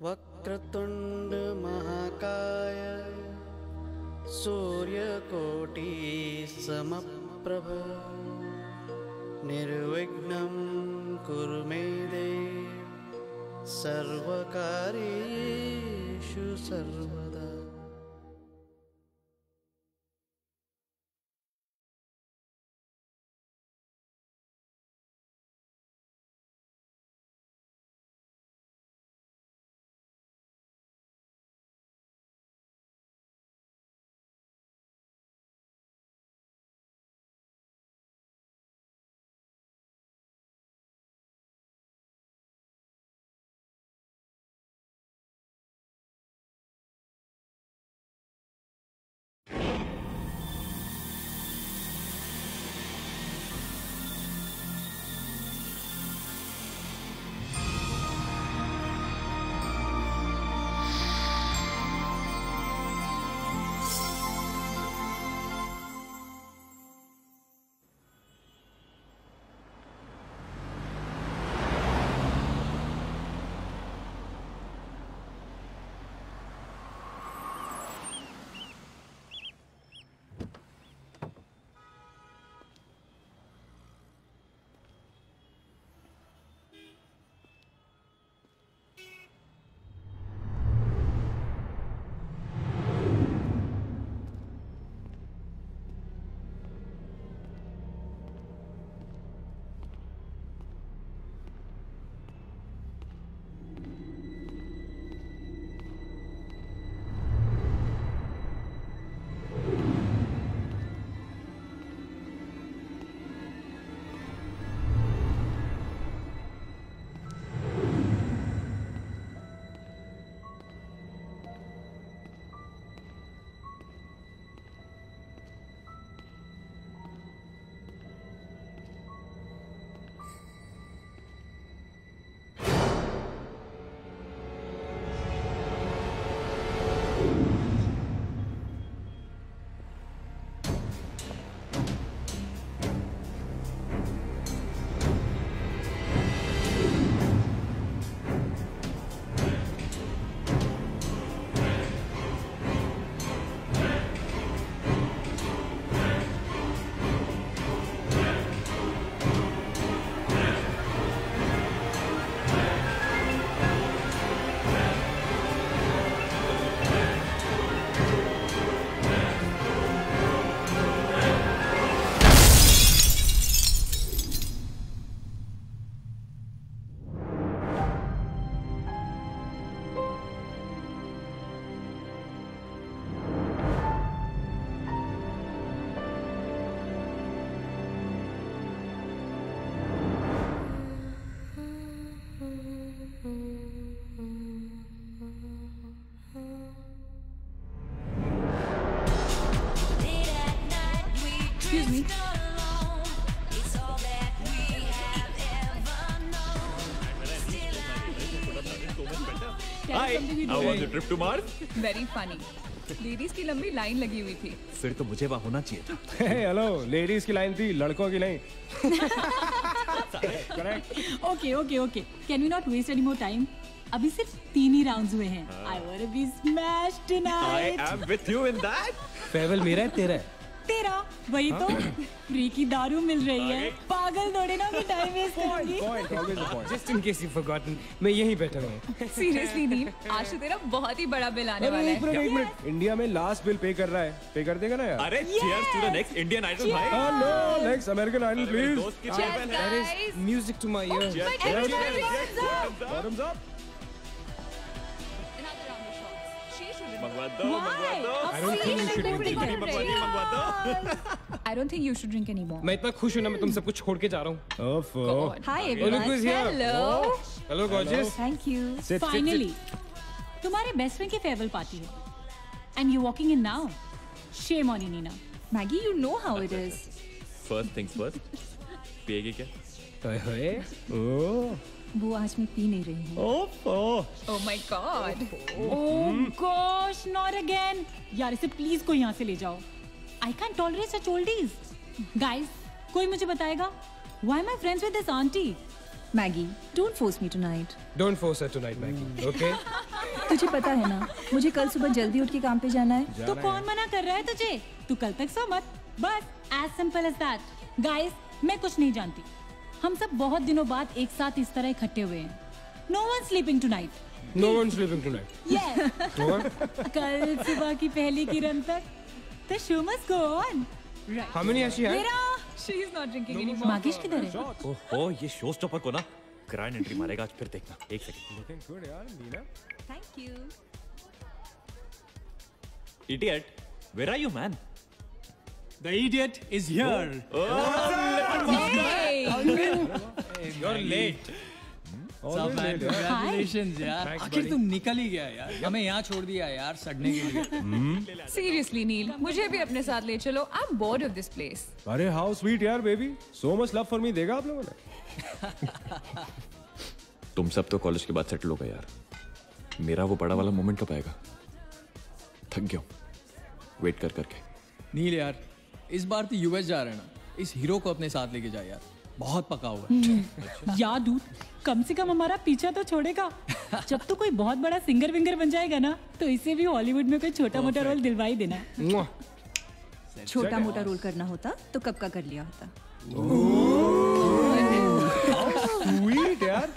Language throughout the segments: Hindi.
वक्रतुण्डमहाकाय सूर्यकोटिसमप्रभ। निर्विघ्नं कुरु मे दे। सर्वकारिषु सर्व। How trip to trip to Mars? Very funny ladies की लंबी लाइन लगी हुई थी। फिर तो मुझे वहाँ होना चाहिए था। हेलो लेडीज़ की लाइन थी लड़कों की नहीं। Correct okay okay okay can we not waste any more time अभी सिर्फ़ तीन ही राउंड्स हुए हैं। I want to be smashed tonight I am with you in that फेवल मेरा है तेरा है। तेरा वही तो फ्री की दारू मिल रही है। पागल थोड़े ना मैं टाइम वेस्ट करूँगी just in case you forgotten मैं यहीं बैठा हूँ। सीरियसली नील आज तो तेरा बहुत ही बड़ा बिल आने वाला एक है। मिनट एक मिनट। इंडिया में लास्ट बिल पे कर रहा है। पे कर देगा ना यार? अरे cheers to the next Indian Idol भाई. Hello next American idol please दोस्त की है. Music to my ear Cheers, Everybody मंगवा दो. I don't think you should drink दो. I don't think you should drink anymore. मैं इतना खुश हूँ ना मैं तुम सबको छोड़ के जा रहा हूँ ओफो God. Hi Oh, look everyone. who's here. Hello. Hello gorgeous Thank you. Sit, sit, sit. Finally. तुम्हारे बेस्ट फ्रेंड की फेयरवेल पार्टी है and you walking in now shame on you Nina Maggie, you know how it is. First things first. पिएगी क्या? हाय हाय ओ वो आज मैं पी नहीं रही हूँ। ओफो Oh my oh gosh not again यार इसे प्लीज़ कोई यहाँ से ले जाओ। I can tolerate such oldies guys कोई मुझे बताएगा? Why I friends with this aunty Maggie don't force me tonight don't force her tonight Maggie okay तुझे पता है ना मुझे कल सुबह जल्दी उठ के काम पे जाना है। तो कौन मना कर रहा है तुझे? तू कल तक सो मत। बस as simple as that guys मैं कुछ नहीं जानती। हम सब बहुत दिनों बाद एक साथ इस तरह इकट्ठे हुए हैं। No one sleeping tonight no one sleeping tonight कल सुबह की पहली किरण तक the show must go on not drinking anymore. मागिश किधर है? ओहो ये शो स्टॉपर को ना ग्रैंड एंट्री मारेगा आज फिर देखना। एक सेकंड लुकिंग गुड यार Nina. Thank you idiot where are you man The idiot is here. आखिर तुम निकल ही गया यार. हमें यहाँ छोड़ दिया यार सड़ने के लिए. Seriously, Neil, मुझे भी अपने साथ ले चलो. I'm bored of this place. अरे हाउ स्वीट यार baby so much love for me देगा आप लोगों ने तुम सब तो कॉलेज के बाद सेटल हो गए यार मेरा वो बड़ा वाला मोमेंट कब आएगा थक गया वेट कर करके नील यार, इस बार तो यूएस जा रहे हैं ना. इस हीरो को अपने साथ लेके जा यार. बहुत पका हुआ है. या दूध कम से कम हमारा पीछा तो छोड़ेगा। जब तो कोई बहुत बड़ा सिंगर विंगर बन जाएगा ना तो इसे भी हॉलीवुड में कोई छोटा मोटा रोल दिलवा ही देना छोटा मोटा रोल करना होता तो कब का कर लिया होता? स्वीट यार।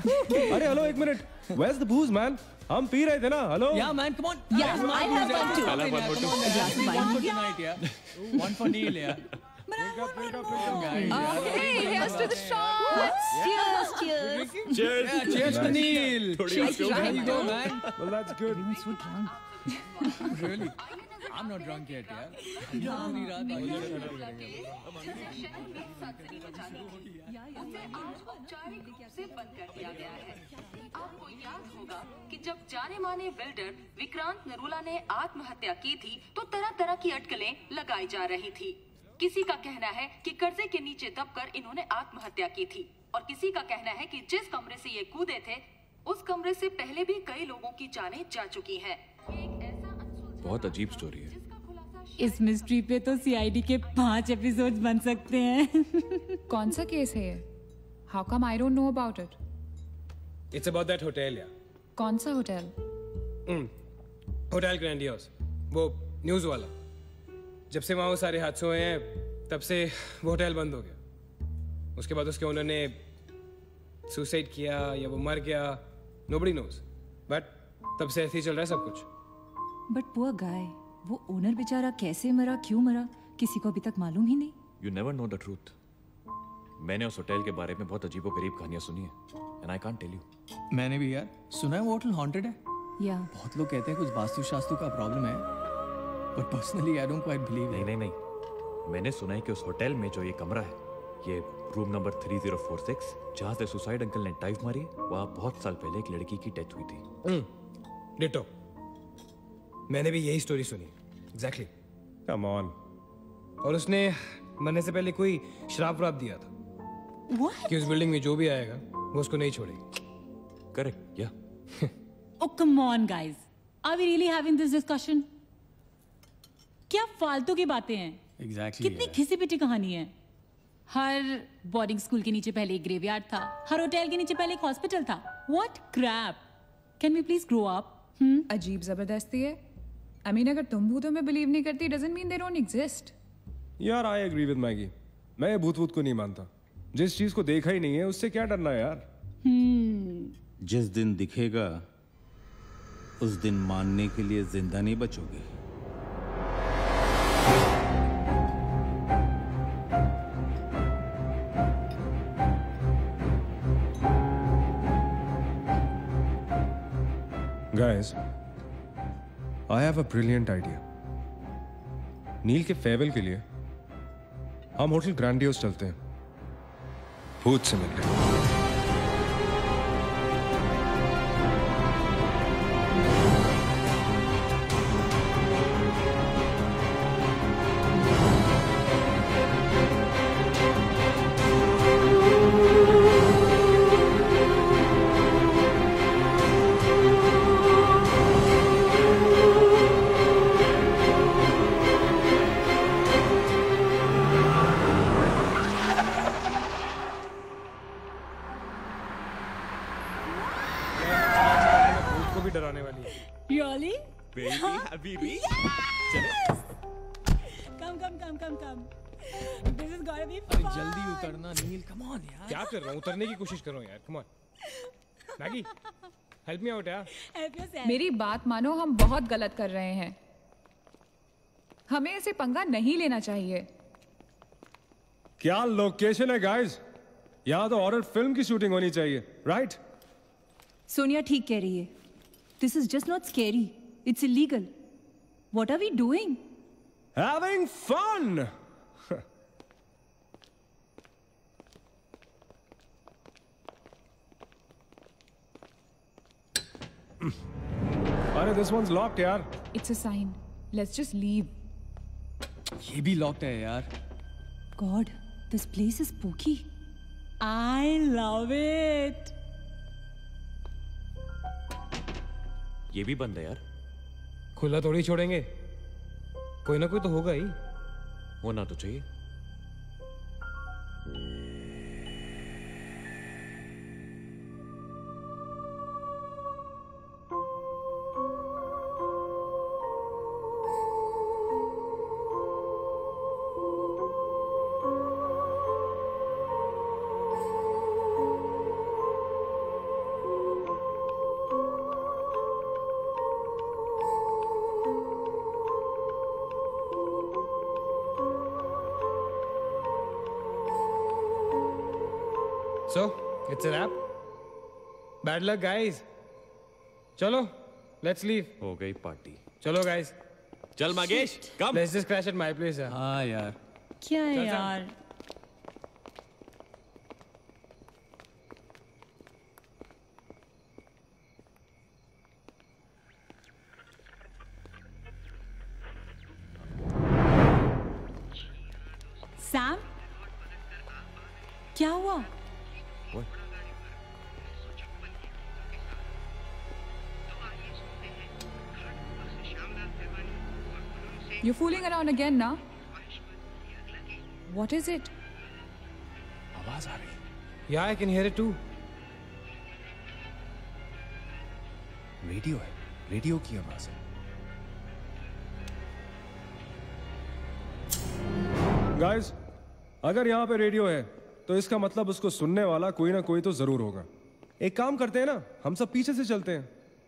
अरे हेलो एक minute where the booze man हम पी रहे थे ना hello Yeah, man, come on. Yeah, Come on, I'll have one too. Come on, आपको याद होगा कि जब जाने माने बिल्डर विक्रांत नरूला ने आत्महत्या की थी तो तरह तरह की अटकलें लगाई जा रही थी। किसी का कहना है कि कर्जे के नीचे दबकर इन्होंने आत्महत्या की थी और किसी का कहना है कि जिस कमरे से ये कूदे थे उस कमरे से पहले भी कई लोगों की जानें जा चुकी हैं। बहुत अजीब स्टोरी है इस मिस्ट्री पे तो सीआईडी के पाँच एपिसोड बन सकते हैं कौन सा केस है ये? How come I don't know about it? It's about that hotel या कौन सा होटल? होटल ग्रैंडियोस वो न्यूज़ वाला जब से वहाँ वो सारे हादसे हुए हैं तब से वो होटल बंद हो गया। उसके बाद उसके ओनर ने सुसाइड किया या वो मर गया नोबडी नोज़ बट तब से ऐसे ही चल रहा है सब कुछ। बट पुअर गाय वो ओनर बेचारा कैसे मरा क्यों मरा किसी को अभी तक मालूम ही नहीं। You never know the truth मैंने उस होटल के बारे में बहुत अजीबो गरीब कहानियाँ सुनी है and I can't tell you मैंने भी यार सुना है वो होटल हॉन्टेड है? या yeah. बहुत लोग कहते हैं कुछ वास्तु शास्त्र का प्रॉब्लम है। But personally I don't quite believe नहीं नहीं नहीं। मैंने सुना है कि उस होटल में जो ये कमरा है ये रूम नंबर 3046 जहाँ से सुसाइड अंकल ने टाइप मारी वहाँ बहुत साल पहले एक लड़की की डेथ हुई थी। डिटो मैंने भी यही स्टोरी सुनी। एग्जैक्टली कम ऑन और उसने मरने से पहले कोई शराब व्राप दिया था। What? कि उस बिल्डिंग में जो भी आएगा वो उसको नहीं छोड़ेगी। करेक्ट या Oh, come on, guys. Are we really having this discussion? क्या फालतू की बातें हैं? एग्जैक्टली कितनी घिसी पिटी कहानी है। हर बोर्डिंग स्कूल के नीचे पहले एक ग्रेवयार्ड था हर होटल के नीचे पहले एक हॉस्पिटल था। What crap can we please grow up अजीब ज़बरदस्ती है। आई मीन अगर तुम भूतों में बिलीव नहीं करती doesn't mean they don't exist यार आई एग्री विद मैगी मैं भूत भूत को नहीं मानता। जिस चीज़ को देखा ही नहीं है उससे क्या डरना यार? जिस दिन दिखेगा उस दिन मानने के लिए ज़िंदा नहीं बचोगे। Guys I have a brilliant idea Neel के फेयरवेल के लिए हम होटल ग्रैंडियोस चलते हैं भूत से मिलने हेल्प मी आउट यार Help yourself. मेरी बात मानो हम बहुत गलत कर रहे हैं। हमें ऐसे पंगा नहीं लेना चाहिए। क्या लोकेशन है गाइस यहाँ तो हॉरर फ़िल्म की शूटिंग होनी चाहिए राइट सोनिया ठीक कह रही है। This is just not scary it's illegal what are we doing having fun अरे दिस वंस लॉक्ड यार। It's a sign let's just leave ये भी लॉक्ड है यार। God this place is spooky I love it. ये भी बंद है यार। खुला थोड़ी छोड़ेंगे। कोई ना कोई तो होगा ही। होना तो चाहिए। It's a wrap. Bad luck, guys. चलो, let's leave. हो गई पार्टी चलो, guys. चल मगेश कम Let's just crash at my place. यार. हाँ यार क्या है। यार You're around again now? What is it? आवाज़ आ रही Yeah, I can hear it too. Radio है रेडियो की आवाज़ है गाइस अगर यहाँ पे रेडियो है तो इसका मतलब उसको सुनने वाला कोई ना कोई तो ज़रूर होगा एक काम करते हैं ना हम सब पीछे से चलते हैं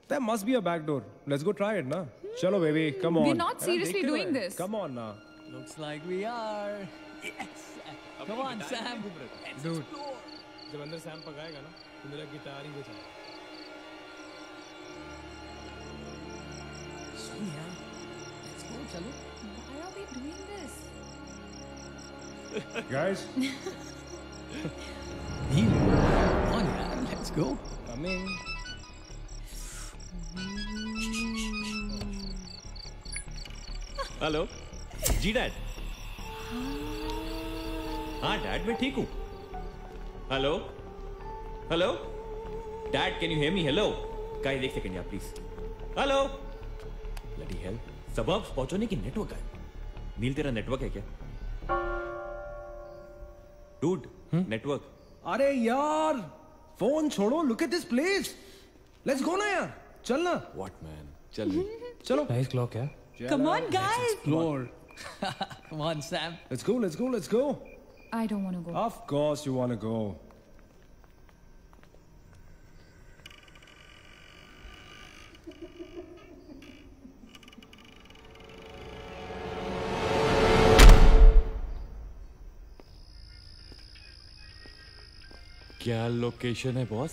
There must be a back door. Let's go try it, ना? चलो baby, come on. We're not seriously doing this. Come on ना. Looks like we are. Yes. Come on, Sam. Let's Dude. explore. जब अंदर सैम पकाएगा ना तो मेरा गिटार ही बचा Sonia, let's go, चलो. Why are we doing this? Guys, Neil, come on, यार, let's go. Coming. hello. Ji dad. हाँ डैड मैं ठीक हूँ। Hello. Hello. Dad can you hear me hello guys एक सेकंड यार प्लीज़ हेलो। लडी हेल सबब पहुँचने की नेटवर्क है। नील तेरा नेटवर्क है क्या? डूड नेटवर्क अरे यार फ़ोन छोड़ो look at this place let's go ना यार। चल ना। व्हाट मैन चल। चलो। नाइस क्लॉक है। Come on, guys. Explore. come on, Sam. Let's go let's go let's go I don't want to go. Of course you want to go क्या लोकेशन है बॉस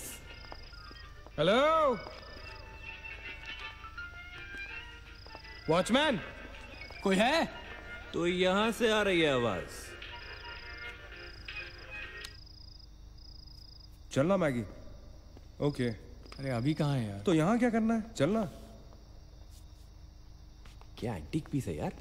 हेलो वॉचमैन कोई है? तो यहाँ से आ रही है आवाज़। चलना मैगी। ओके। अरे अभी कहाँ है यार? तो यहाँ क्या करना है? चलना। क्या एंटीक पीस है यार?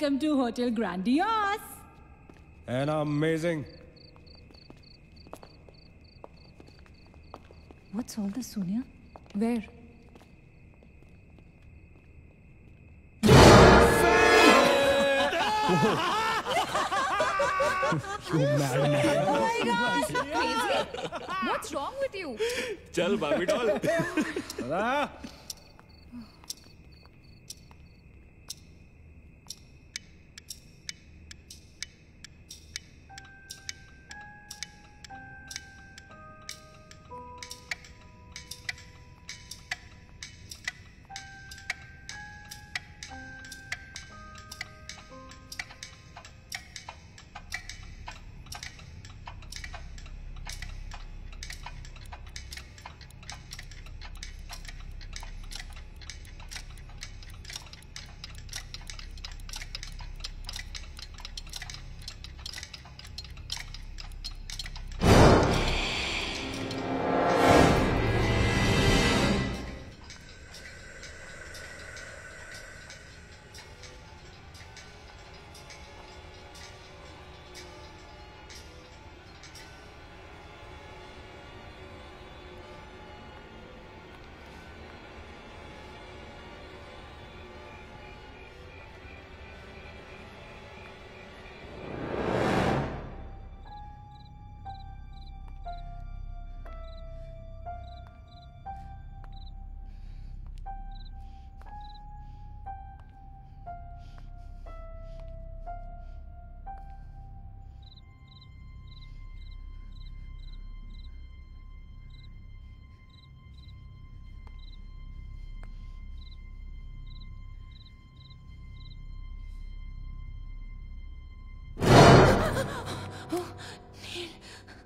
Welcome to Hotel Grandiose. And amazing. What's all this, Sonia? Where? you madman. Oh my god! Crazy? What's wrong with you? Chal, Barbie doll.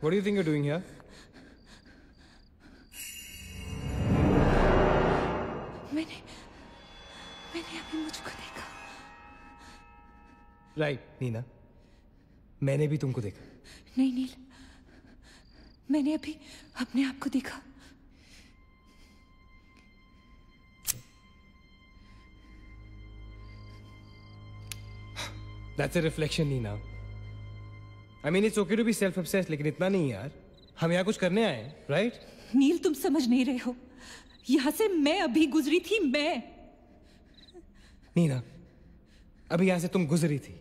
What do you think you're doing here? मैंने मैंने अभी मुझको देखा राइट नीना मैंने भी तुमको देखा नहीं नील मैंने अभी अपने आप को देखा That's a reflection, Nina. I mean, it's okay to be self-obsessed, लेकिन इतना नहीं यार। हम यहाँ कुछ करने आए हैं राइट नील तुम समझ नहीं रहे हो। यहाँ से मैं अभी गुजरी थी मैं। नीना अभी यहाँ से तुम गुजरी थी।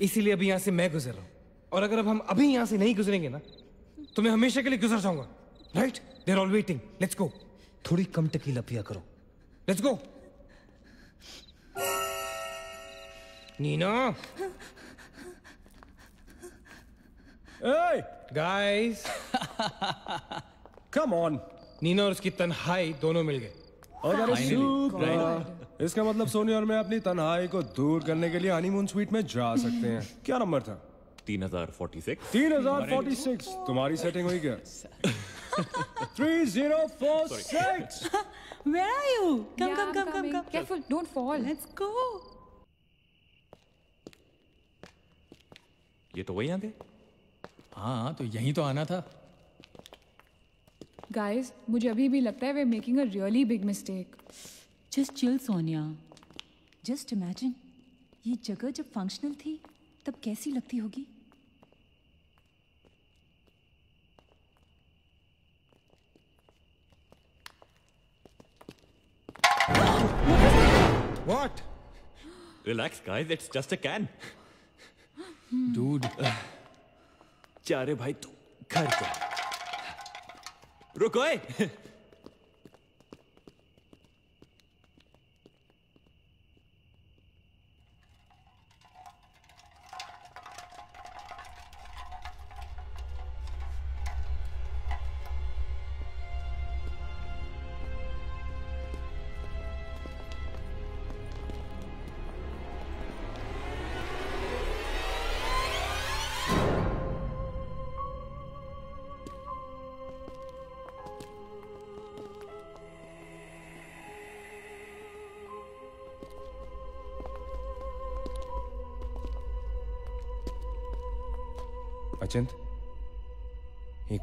इसीलिए अभी यहाँ से मैं गुजर रहा हूँ। और अगर अब हम अभी यहाँ से नहीं गुजरेंगे ना तो मैं हमेशा के लिए गुजर जाऊँगा right there all waiting let's go थोड़ी कम टकीला पिया करो। Let's go Nina! Hey, guys come on. Nina और उसकी तन्हाई दोनों मिल गए और अरे super. इसका मतलब सोनिया और मैं अपनी तन्हाई को दूर करने के लिए हनीमून स्वीट में जा सकते हैं क्या नंबर था तीन हज़ार फोर्टी सिक्स तीन हज़ार फोर्टी सिक्स तुम्हारी सेटिंग हुई क्या three zero four six Where are you? Come, Yeah, come, come, come. Careful, don't fall. Let's go. ये तो वही आगे हाँ तो यहीं तो आना था Guys, मुझे अभी भी लगता है we're making a really big mistake. Just chill, Sonia. Just imagine ये जगह जब फंक्शनल थी तब कैसी लगती होगी What? Relax guys it's just a can dude जा रे भाई तू घर जा। रुको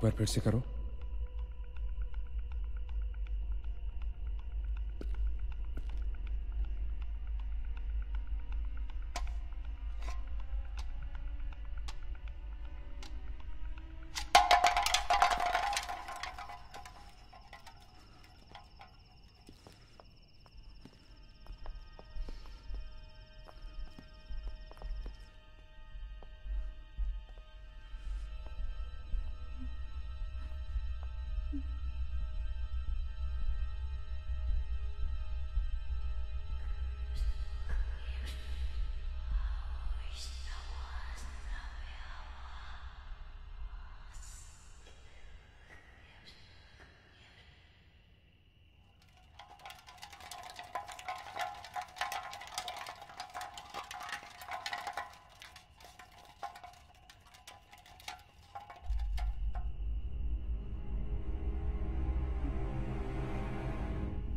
बार फिर से करो।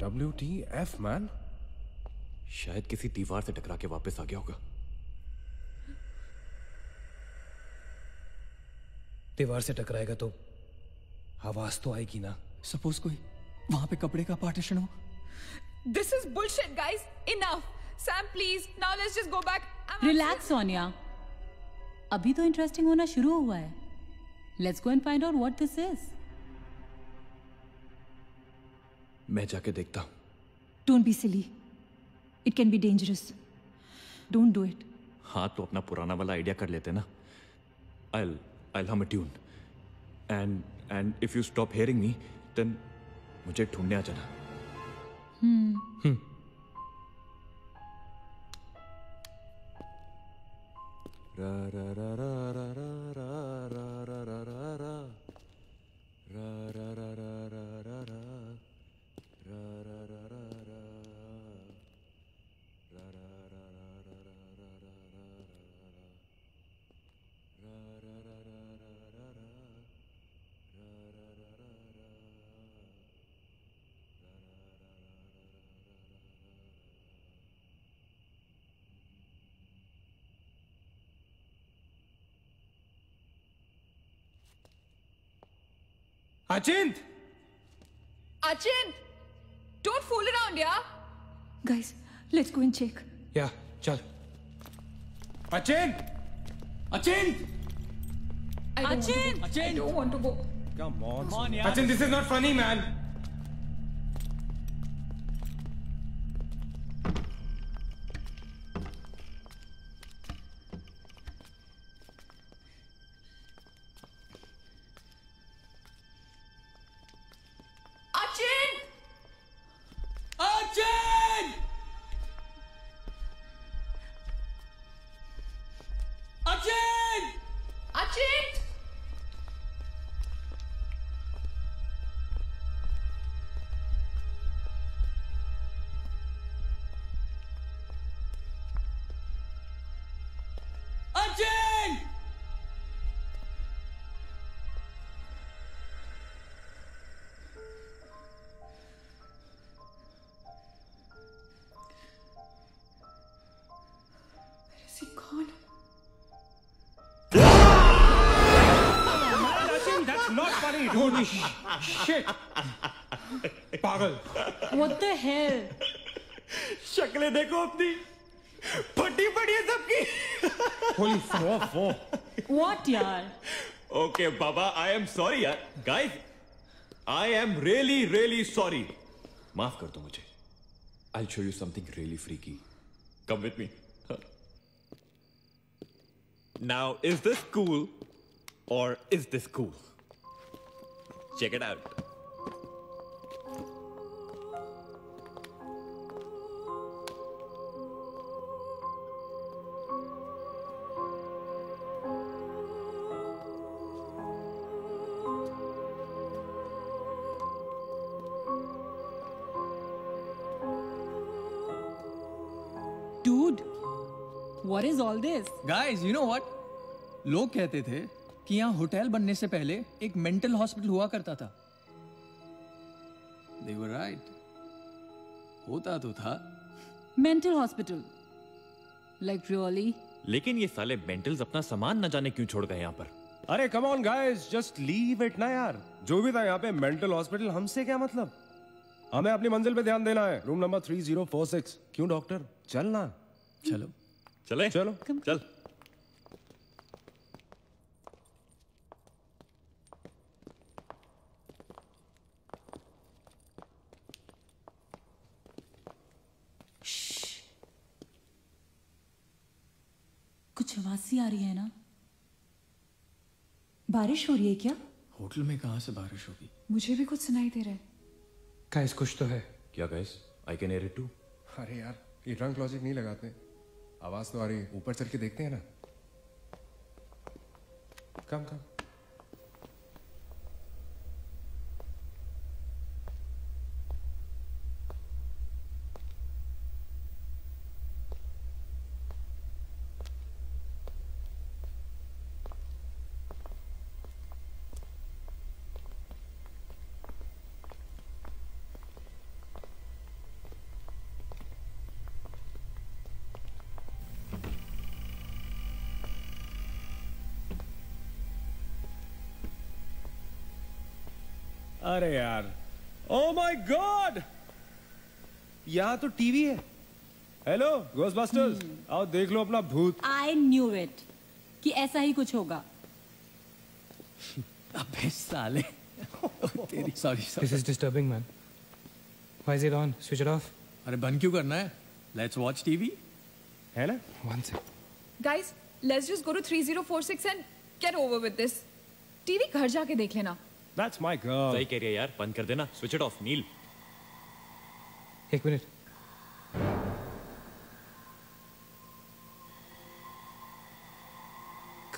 डब्ल्यू टी एफ़ मैन शायद किसी दीवार से टकरा के वापस आ गया होगा दीवार से टकराएगा तो आवाज़ तो आएगी ना सपोज़ कोई वहाँ पे कपड़े का पार्टीशन हो this is bullshit, guys. Enough. Sam, please. Now let's just go back. I'm relax Sonia अभी तो इंटरेस्टिंग होना शुरू हुआ है let's go and find out what this is मैं जाके देखता हूँ Don't be silly. It can be dangerous. Don't do it. हाँ तो अपना पुराना वाला आइडिया कर लेते ना I'll hum a tune and and if you stop hearing me then मुझे ढूँढने आ जाना हम्म ra ra ra ra ra ra ra ra ra ra ra ra ra ra Achint! Achint! Don't fool around, yeah? Guys, let's go and check. Yeah, chal. Achint! Achint! Achint! Achint! I don't want to go. Come on. Come on, yeah. Achint, this is not funny, man. shit. पागल What the hell? शक्लें dekho apni. फटी पड़ी है सबकी Holy fuck. What यार? Okay, Baba, I am sorry, yaar. Guys, I am really, really sorry. Maaf कर दो मुझे. I'll show you something really freaky. Come with me. Now, is this cool or is this cool? Check it out. What is all this? Guys, you know what? लोग कहते थे कि यहाँ होटल बनने से पहले एक मेंटल हॉस्पिटल हुआ करता था। दे वर राइट होता तो था। Mental hospital. लाइक रियली लेकिन ये साले मेंटल्स अपना सामान न जाने क्यों छोड़ गए यहाँ पर? अरे come on guys just leave it ना यार। जो भी था यहाँ पे मेंटल हॉस्पिटल हमसे क्या मतलब? हमें अपनी मंजिल पे ध्यान देना है। Room number three zero four six क्यों डॉक्टर चल। ना चलो। चले चलो चल। कुछ आवाज़ सी आ रही है ना। बारिश हो रही है क्या? होटल में कहाँ से बारिश होगी? मुझे भी कुछ सुनाई दे रहा है। गाइस कुछ तो है। क्या guys I can hear it too अरे यार ये ड्रंक लॉजिक नहीं लगाते। आवाज़ तो आ रही है। ऊपर चल के देखते हैं ना। कम कम अरे यार। ओ माय गॉड यहाँ तो टीवी है। हेलो गोस्टबस्टर्स आओ देख लो अपना भूत। आई न्यू इट कि ऐसा ही कुछ होगा। अबे साले। तेरी sorry This sorry is disturbing, man. Why is it on? Switch it off. अरे बंद क्यों करना है? लेट्स वॉच टीवी है ना? One sec. Guys, let's just go to 3046 and get over with this. TV घर जाके देख लेना। That's my girl. सही कह रही है यार बंद कर देना स्विच इट ऑफ़ नील एक minute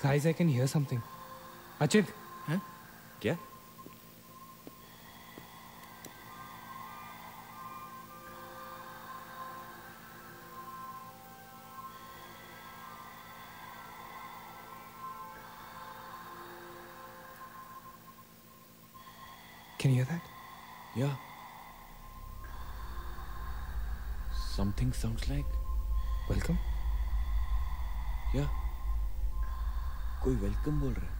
Guys, I can hear something. Achit, Huh? क्या can you hear that? या समथिंग साउंड्स लाइक Welcome. या कोई वेलकम बोल रहा है।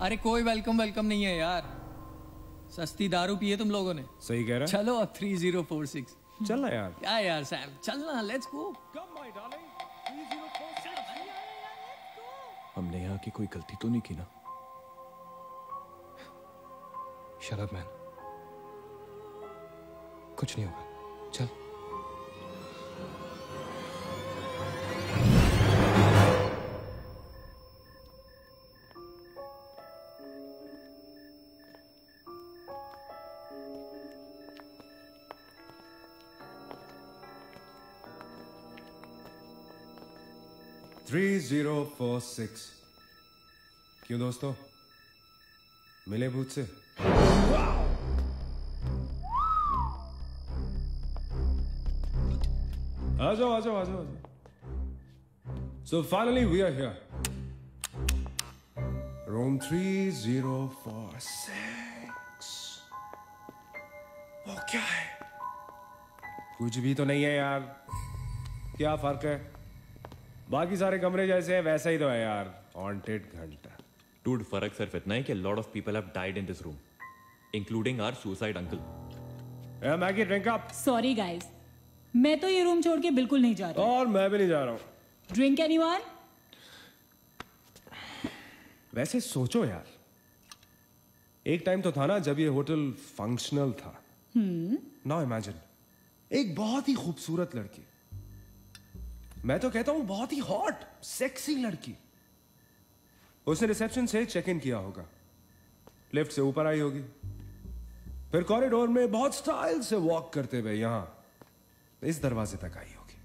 अरे कोई वेलकम वेलकम नहीं है यार। सस्ती दारू पिए तुम लोगों ने। सही कह रहा चलो अब थ्री ज़ीरो फोर सिक्स है चल यार। क्या यार सैम चलना लेट्स गो कम हमने यहाँ की कोई गलती तो नहीं की ना? Shut मैन कुछ नहीं होगा। चल। थ्री ज़ीरो फोर सिक्स क्यों दोस्तों? मिले भूत से। आ जाओ आ जाओ आ जाओ so finally we are here room three zero four six वो क्या है? कुछ भी तो नहीं है यार। क्या फ़र्क है? बाकी सारे कमरे जैसे हैं, वैसा ही तो है यार। हॉन्टेड घंटा। डूड फ़र्क सिर्फ़ इतना है कि lot of people have died in this room including our suicide uncle Maggie drink up sorry guys मैं तो ये रूम छोड़ के बिल्कुल नहीं जा रही। और मैं भी नहीं जा रहा हूँ। ड्रिंक एनीवन वैसे सोचो यार। एक टाइम तो था ना जब ये होटल फंक्शनल था। नाउ इमेजिन एक बहुत ही खूबसूरत लड़की। मैं तो कहता हूँ बहुत ही हॉट सेक्सी लड़की। उसने रिसेप्शन से चेक इन किया होगा। लिफ्ट से ऊपर आई होगी। फिर कॉरिडोर में बहुत स्टाइल से वॉक करते हुए यहाँ इस दरवाजे तक आई होगी।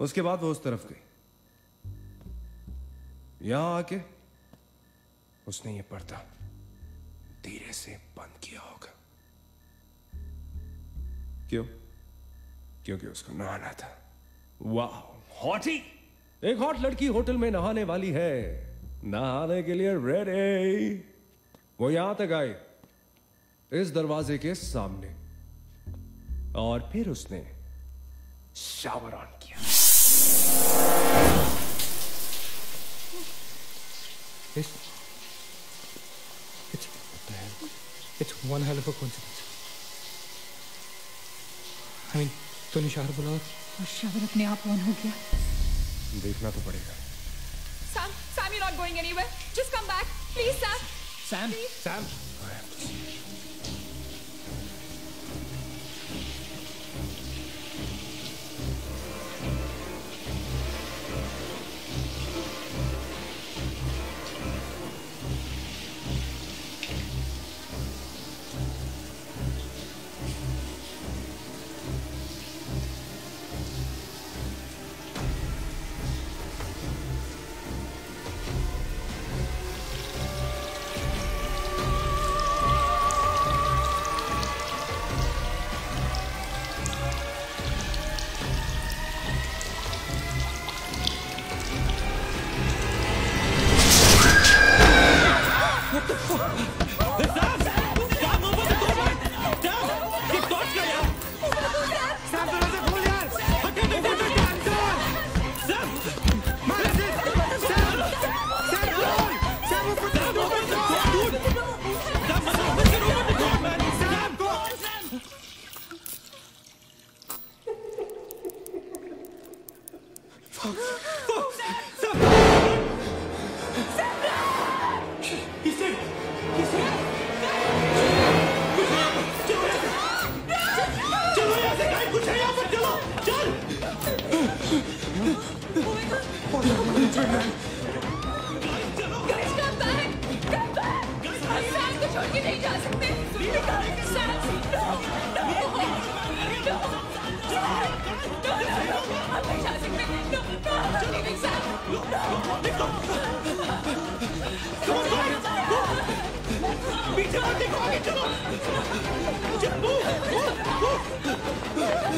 उसके बाद वो उस तरफ़ गई। यहाँ आके उसने ये पर्दा धीरे से बंद किया होगा। क्यों? क्योंकि उसको नहाना था। वाह, हॉटी! एक हॉट लड़की होटल में नहाने वाली है। नहाने के लिए रेडी वो यहाँ तक आई इस दरवाजे के सामने। और फिर उसने शावर ऑन किया। It's, it's, it's one hell of a coincidence. I mean, तूने शाहर बुला और शावर अपने आप ऑन हो गया। देखना तो पड़ेगा। you're not going anywhere. Just come back. Please, Sam. Sam? Please. Sam? I have to see you.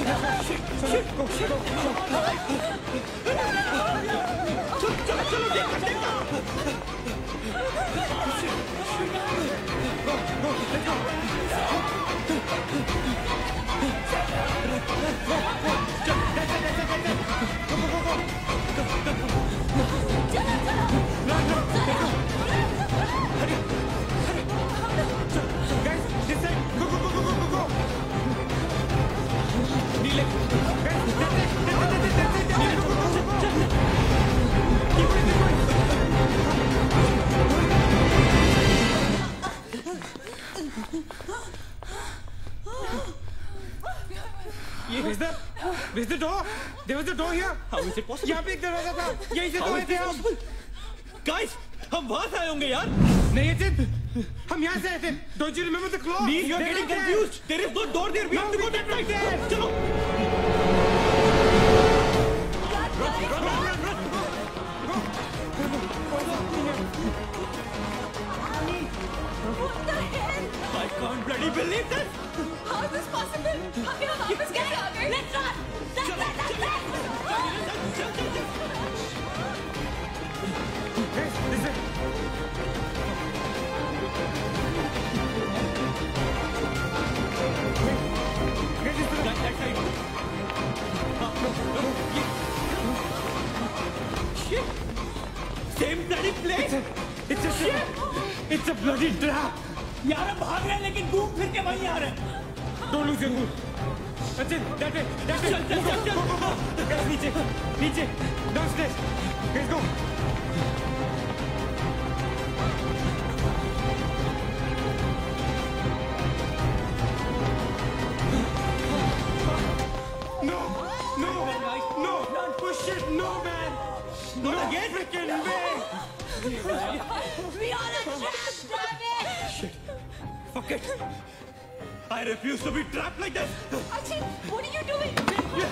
चलो देखो Is the is the door? There was a door here. How is it possible? यहाँ पे एक दरवाज़ा था यहीं से तो आए थे हम? Guys, हम वहाँ से आए होंगे यार नहीं अचित हम यहाँ से आए थे Don't you remember the claw? Please, you are They're getting right there. confused. There is no door there. We have to go that side. चलो. don't bloody believe this! How is this possible? How can I get out of Let's run! That's it! That's it! Hey, listen! Hey, listen! That, that side! Same bloody place! It's a, it's a, it's a bloody trap! यार हम भाग रहे हैं लेकिन घूम फिर के वहीं आ रहे हैं। दोनों ज़रूर अच्छे डेटे डेटे चल चल चल चल। नीचे नीचे dance day let's go no no no don't push no man no again freaking way We are a champ, damn! Fuck it. I refuse to be trapped like this. Achin, what are you doing?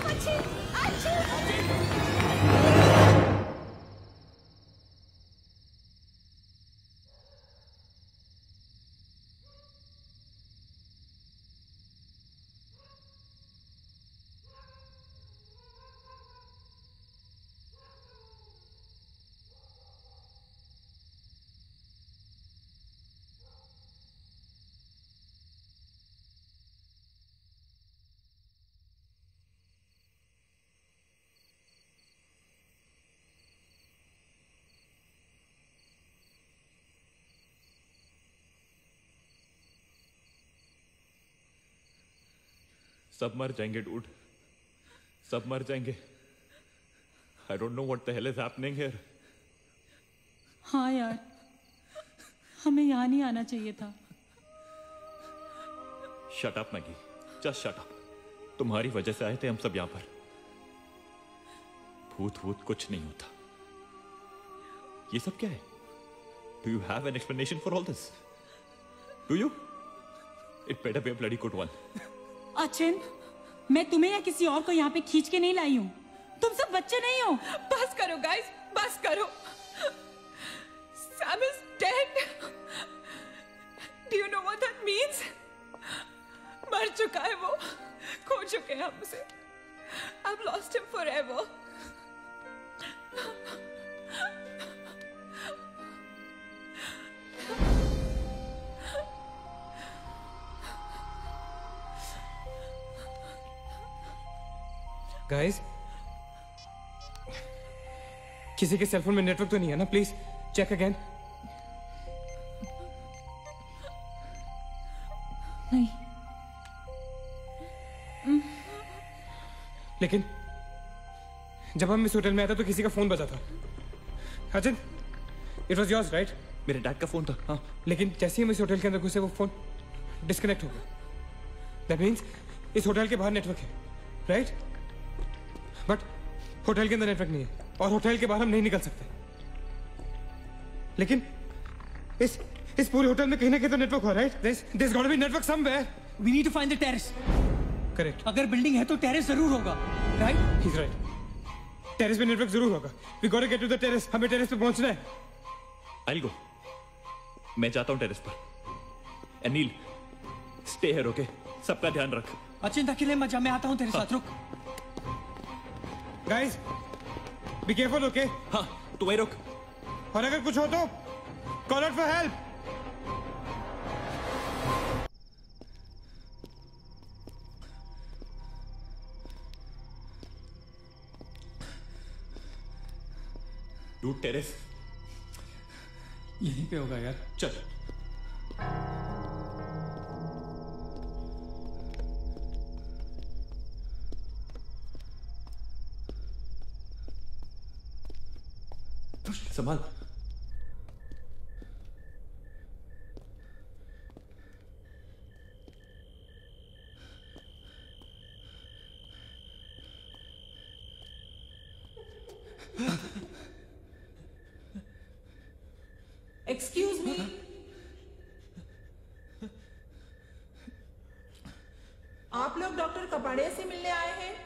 Achin, Achin! सब मर जाएँगे डूड। सब मर जाएँगे। I don't know what the hell is happening here हाँ यार हमें यहाँ नहीं आना चाहिए था। Shut up Maggie just shut up तुम्हारी वजह से आए थे हम सब यहाँ पर। भूत भूत कुछ नहीं होता। ये सब क्या है? Do you have an explanation for all this do you it better be a bloody good one Achin, मैं तुम्हें या किसी और को यहाँ पे खींच के नहीं लाई हूँ तुम सब बच्चे नहीं हो बस करो गाइस बस करो Sam is dead. Do you know what that means? मर चुका है वो खो चुके हैं हम उसे I've lost him forever. Guys किसी के सेलफोन में नेटवर्क तो नहीं है ना? प्लीज़ चेक अगेन नहीं। लेकिन जब हम इस होटल में आए थे तो किसी का फ़ोन बजा था। अजन इट वॉज़ योर्स राइट मेरे डैड का फ़ोन था हाँ। लेकिन जैसे ही हम इस होटल के अंदर घुसे वो फ़ोन डिस्कनेक्ट हो गया। दैट मीन्स इस होटल के बाहर नेटवर्क है राइट बट होटल के अंदर नेटवर्क नहीं है और होटल के बाहर हम नहीं निकल सकते। लेकिन इस इस पूरे होटल में कहीं ना कहीं तो नेटवर्क हो right this this got be network somewhere we need to find the terrace correct अगर बिल्डिंग है तो टेरेस ज़रूर होगा राइट ही इज़ राइट टेरेस पे नेटवर्क ज़रूर होगा. We got to get to the terrace हमें टेरेस पे पहुँचना है. आई गो मैं जाता हूँ टेरेस पर. अनिल स्टे हियर ओके सबका ध्यान रख. अचिंता के लिए मज़ा मैं आता हूँ तेरे साथ रुक। गाइस बी केयरफुल ओके हाँ तू वहीं रुक। और अगर कुछ हो तो call out for help terrace यहीं पे होगा यार। चल। संभाल। एक्सक्यूज मी आप लोग डॉक्टर कपाड़िया से मिलने आए हैं?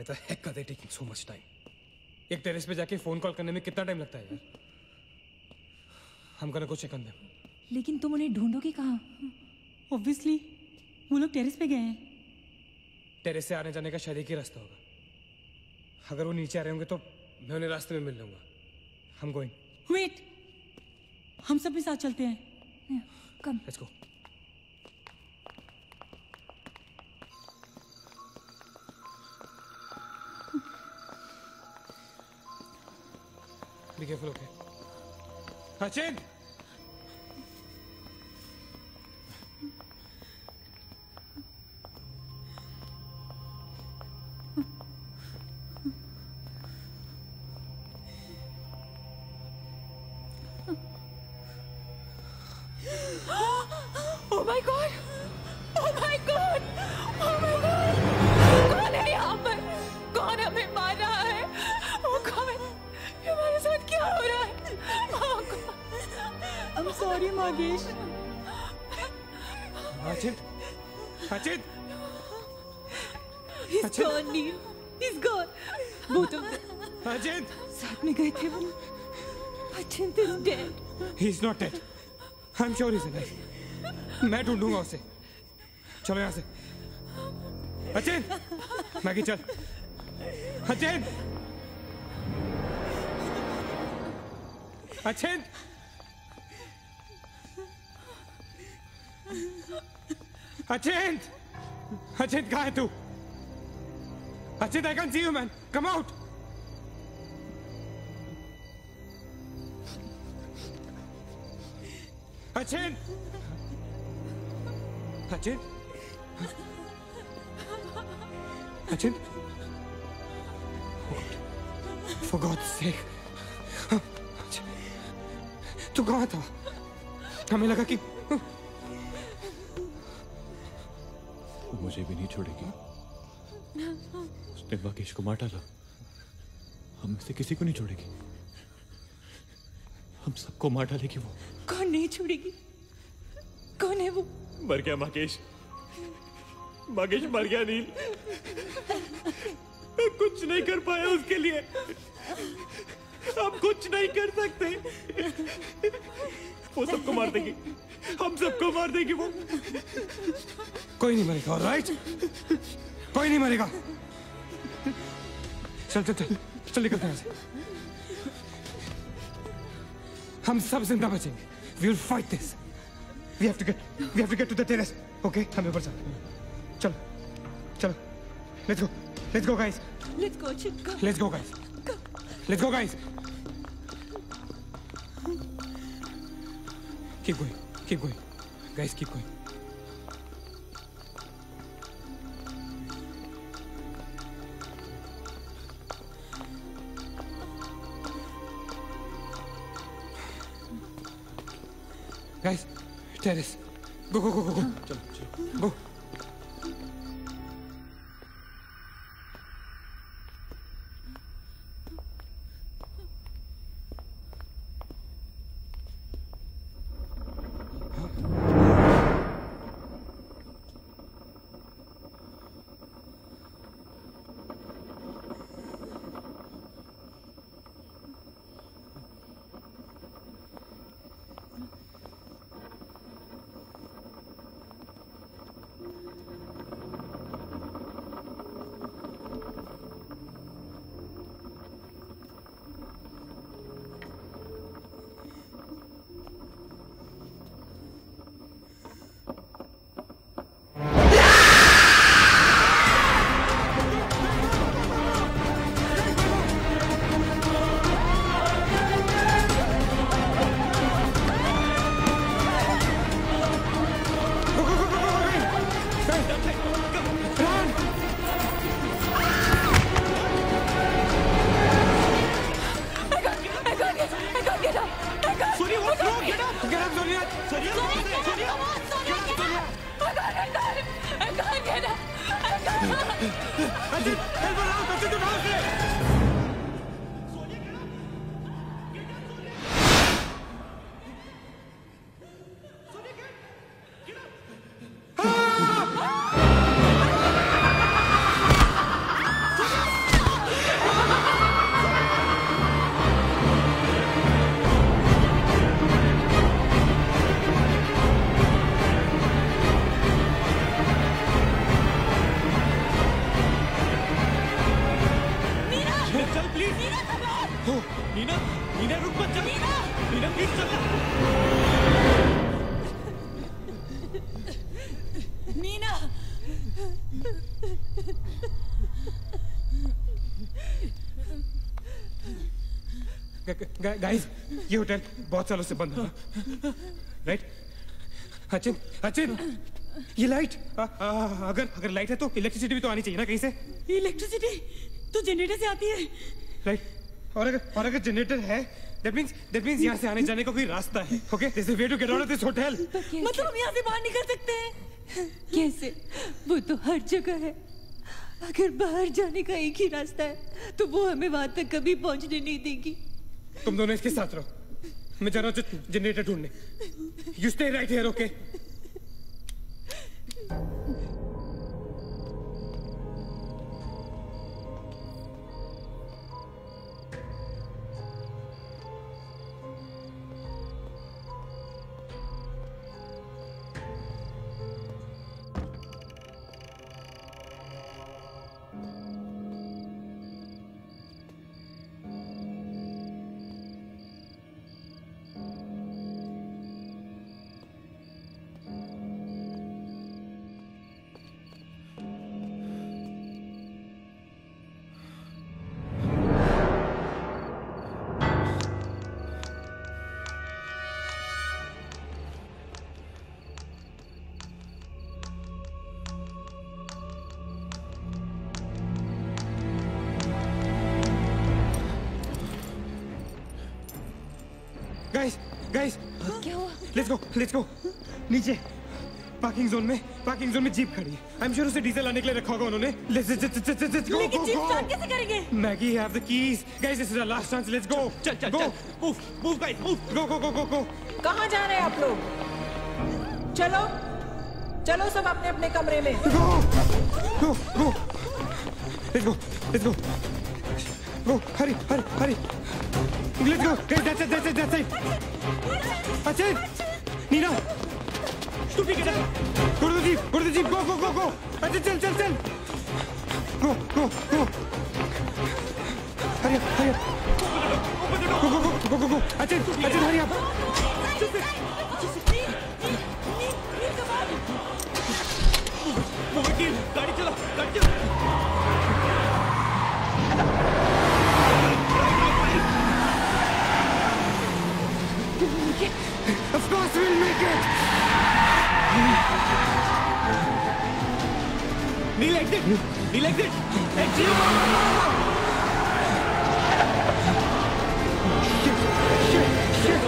Why the heck are they taking so much time? एक टेरेस पे जाके फ़ोन कॉल करने में कितना टाइम लगता है यार? हम गो चेक ऑन देम लेकिन तुम उन्हें ढूंढोगे कहाँ? ऑब्वियसली वो लोग टेरेस पे गए हैं। टेरेस से आने जाने का शायद एक ही रास्ता होगा। अगर वो नीचे आ रहे होंगे तो मैं उन्हें रास्ते में मिल लूँगा। हम गोइंग वेट हम सब भी साथ चलते हैं। Come let's go qué fue lo que floje. He's not dead. I'm sure he's alive. मैं ढूंढूँगा उसे। चलो यहाँ से। अचिन मैगी चल। अचिन अचिन अचिन अचिन कहाँ है तू? Achin I can see you man come out Achin Achin Achin For God's sake. तू कहाँ था? हमें लगा कि मुझे भी नहीं छोड़ेगी। उसने मकेश को मार डाला। हम से किसी को नहीं छोड़ेगी। हम सबको मार डालेगी वो। कौन नहीं छोड़ेगी? कौन है वो? मर गया मकेश। मकेश मर गया नील। मैं कुछ नहीं कर पाया उसके लिए। हम कुछ नहीं कर सकते। वो सबको मार देगी। हम सबको मार देगी वो। कोई नहीं मरेगा राइट कोई नहीं मरेगा। चल चल चल। चल निकलते हैं हम सब ज़िंदा बचेंगे। We will fight this we have to get we have to get to the terrace okay हमें ऊपर चल। चलो। चलो। Let's go let's go guys Let's go, Achint. Go. Let's go guys let's go guys keep going keep going guys keep going Guys, terrace. Go, go, go, go, go. चलो, चलो. Go. गाइस ये होटल बहुत सालों से बंद है राइट अचिन अचिन ये लाइट आ, आ, अगर अगर लाइट है तो इलेक्ट्रिसिटी भी तो आनी चाहिए ना कहीं से? इलेक्ट्रिसिटी तो जनरेटर से आती है। राइट और अगर और अगर जनरेटर है दैट मींस दैट मींस यहाँ से आने जाने का कोई रास्ता है। Okay this is way to get out of this hotel मतलब हम यहाँ से बाहर निकल सकते हैं। कैसे? वो तो हर जगह है। अगर बाहर जाने का एक ही रास्ता है तो वो हमें वहाँ तक कभी पहुँचने नहीं देगी। तुम दोनों इसके साथ रहो। मैं जा रहा हूँ जनरेटर ढूँढने। You stay right here okay guys क्या हुआ लेट्स गो लेट्स गो नीचे पार्किंग जोन में पार्किंग जोन में जीप खड़ी है। आई एम श्योर उसे डीजल लाने के लिए रखा होगा उन्होंने। लेट्स लेट्स गो लेकिन गो जीप गो स्टार्ट कैसे करेंगे? Maggie have the keys guys this is our last chance let's go चल चल चल move move guys move go go go go go कहाँ जा रहे हैं आप लोग? चलो चलो सब अपने अपने कमरे में। Go go go let's go let's go go hurry hurry hurry let's go guys that's it that's it that's it अच्छा नीना तू भी किधर go to the jeep go to the jeep go go go go अच्छा चल चल चल गो गो गो हरी हरी गो go go go go go अच्छा अच्छा हरी अप वकील गाड़ी चला गाड़ी चला boss will make it! Kneel like that! Kneel like that! And you Shit! Shit!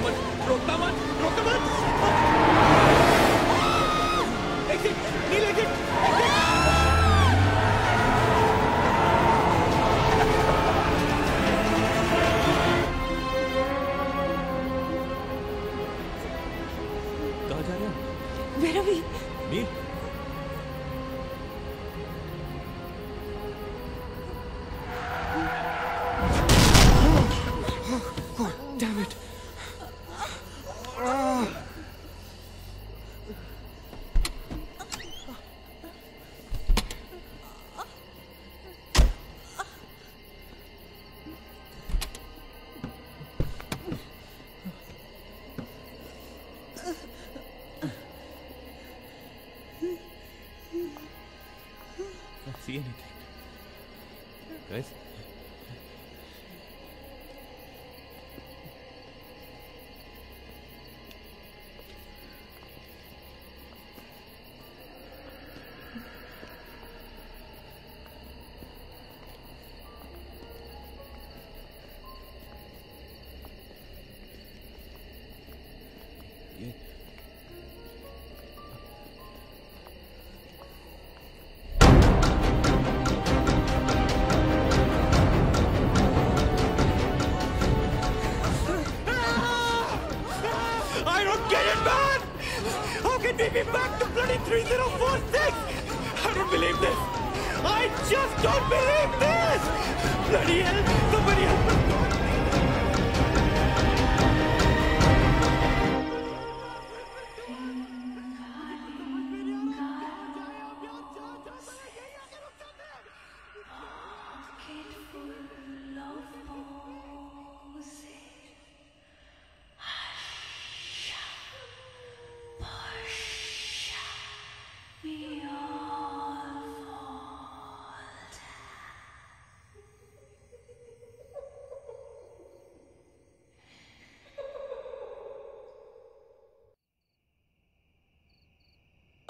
Exit! Kneel like! Anything. Guys?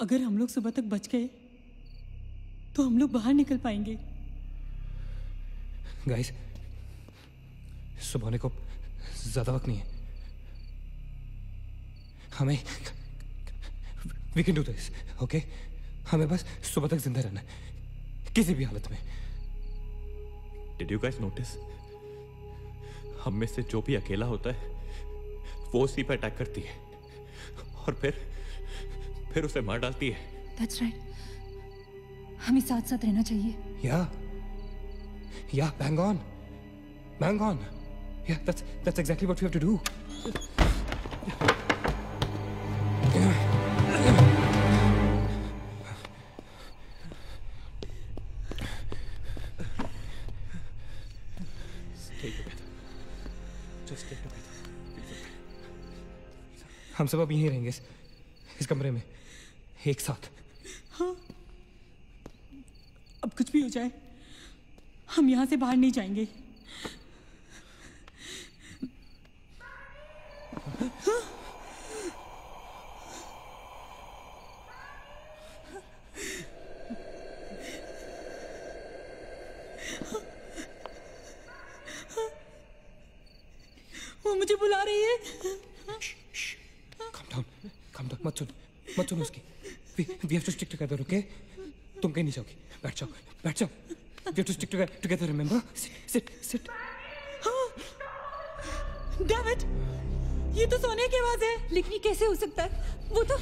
अगर हम लोग सुबह तक बच गए तो हम लोग बाहर निकल पाएँगे। गाइस सुबह होने को ज़्यादा वक्त नहीं है। हमें we can do this okay हमें बस सुबह तक ज़िंदा रहना है किसी भी हालत में। डिड यू गाइस नोटिस हम में से जो भी अकेला होता है वो उसी पर अटैक करती है। और फिर फिर उसे मार डालती है दैट्स राइट हमें साथ साथ रहना चाहिए या या bang on bang on yeah that's that's exactly what we have to do. हम सब अब यहीं रहेंगे इस, इस कमरे में एक साथ। हाँ। अब कुछ भी हो जाए हम यहाँ से बाहर नहीं जाएँगे। हाँ? वो मुझे बुला रही है। calm down calm down मत सुन मत सुन उसकी। We we have to stick together okay? तुम कहीं नहीं जाओगी बैठ जाओ बैठ जाओ we have to stick together together remember? Sit sit sit. David ये तो सोने की आवाज़ है। लेकिन ये कैसे हो सकता है? वो तो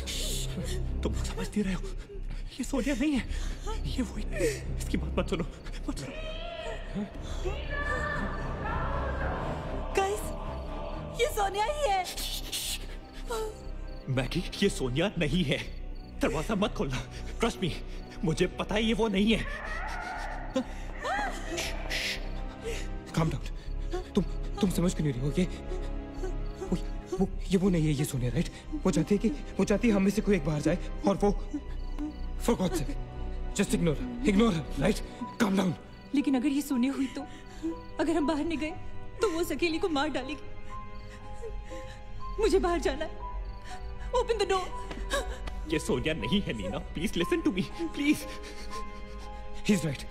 तुम समझ नहीं रहे हो। ये सोनिया नहीं है। ये वही इसकी बात मत सुनो। मत सुनो। गाइस ये सोनिया ही है। मैगी ये सोनिया नहीं है। दरवाज़ा मत खोलना। ट्रस्ट मी मुझे पता है ये वो नहीं है। Calm down. तुम तुम समझ क्यों नहीं रही हो? ये वो, ये वो नहीं है ये सोनिया राइट वो चाहती है कि वो चाहती है हम में से कोई एक बाहर जाए और वो for God's sake just ignore her right? Calm down. लेकिन अगर ये सोनिया हुई तो अगर हम बाहर नहीं गए तो वो उस अकेली को मार डालेगी। मुझे बाहर जाना है। ओपन द डोर ये सोनिया नहीं है Nina please listen to me please he's right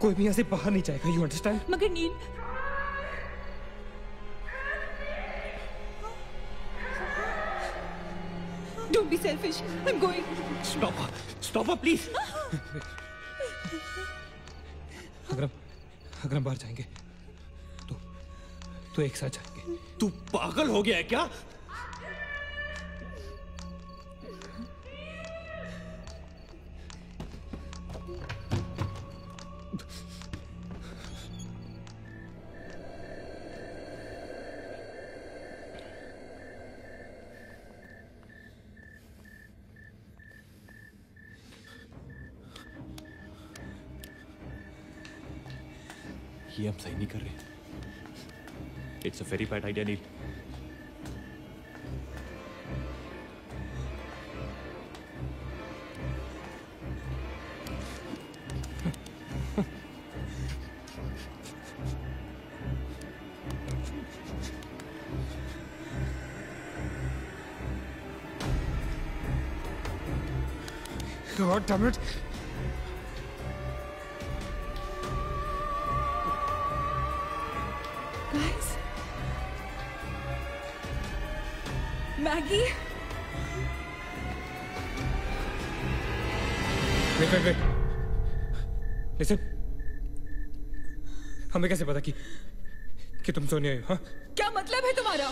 कोई भी यहाँ से बाहर नहीं जाएगा यू अंडरस्टैंड मगर नील Don't be selfish. I'm going. Stop her. Stop her, please. अगर हम अगर हम बाहर जाएँगे तो तो एक साथ जाएँगे तू पागल हो गया है क्या रहे it's a very bad idea Neel God damn it हमें कैसे पता कि कि तुम सोनिया हो हाँ क्या मतलब है तुम्हारा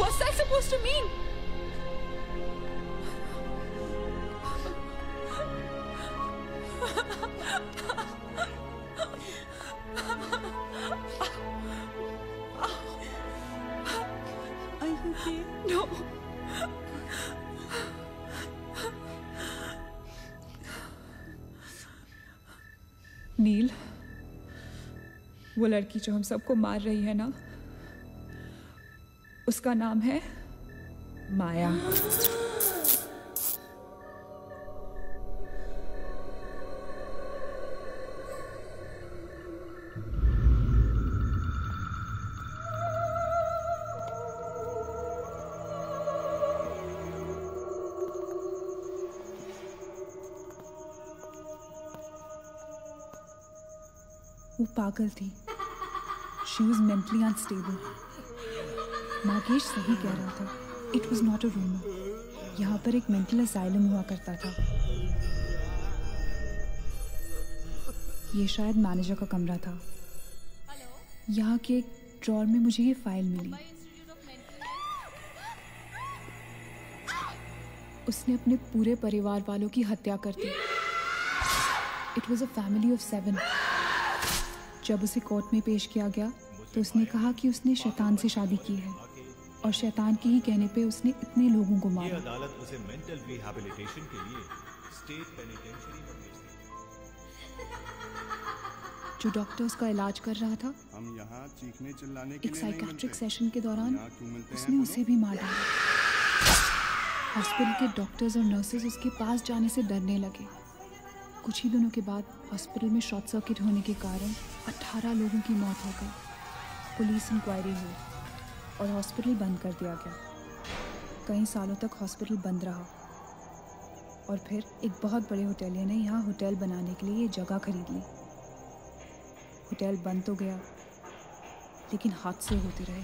What's that supposed to mean? Are you okay? No. नील वो लड़की जो हम सबको मार रही है ना, उसका नाम है माया। वो पागल थी। She was mentally unstable Nagesh सही कह रहा था it was not a rumour यहाँ पर एक मेंटल असाइलम हुआ करता था ये शायद मैनेजर का कमरा था यहाँ के एक ड्रॉर में मुझे ये फ़ाइल मिली उसने अपने पूरे परिवार वालों की हत्या कर दी it was a family of seven जब उसे कोर्ट में पेश किया गया तो उसने कहा कि उसने शैतान से शादी की है। और शैतान के ही कहने पे उसने इतने लोगों को मारा। अदालत उसे मेंटल रिहैबिलिटेशन के लिए स्टेट पेनिटेंशियरी में भेज जो डॉक्टर उसका इलाज कर रहा था हम यहाँ चीखने चिल्लाने के एक नहीं साइकेट्रिक सेशन के दौरान उसने उसे भी मार डाला। हॉस्पिटल के डॉक्टर्स और नर्सेज उसके पास जाने से डरने लगे। कुछ ही दिनों के बाद हॉस्पिटल में शॉर्ट सर्किट होने के कारण 18 लोगों की मौत हो गई। पुलिस इंक्वायरी हुई और हॉस्पिटल बंद कर दिया गया। कई सालों तक हॉस्पिटल बंद रहा और फिर एक बहुत बड़े होटलिया ने यहाँ होटल बनाने के लिए ये जगह खरीद ली। होटल बंद तो गया, लेकिन हादसे होते रहे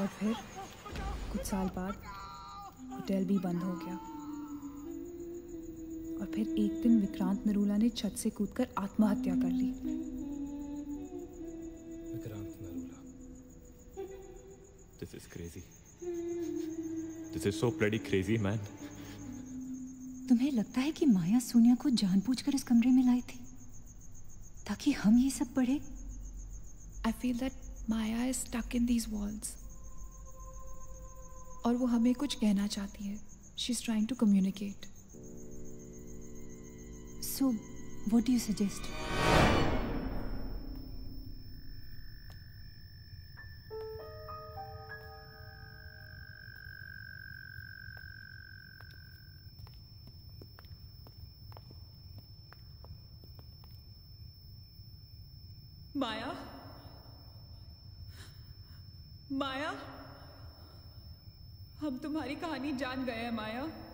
और फिर कुछ साल बाद होटल भी बंद हो गया। और फिर एक दिन विक्रांत नरूला ने छत से कूदकर आत्महत्या कर ली। Vikrant Narula. This is crazy. This is so bloody crazy, man. तुम्हें लगता है कि माया सोनिया को जानबूझकर इस कमरे में लाई थी? ताकि हम ये सब पढ़े। I feel that Maya is stuck in these walls और वो हमें कुछ कहना चाहती है। She is trying to communicate so what do you suggest Maya? Maya? हम तुम्हारी कहानी जान गए हैं Maya.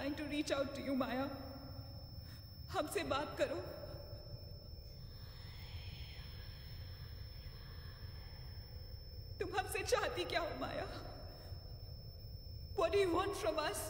I to reach out to you Maya हमसे बात करो। तुम हमसे चाहती क्या हो माया What do you want from us?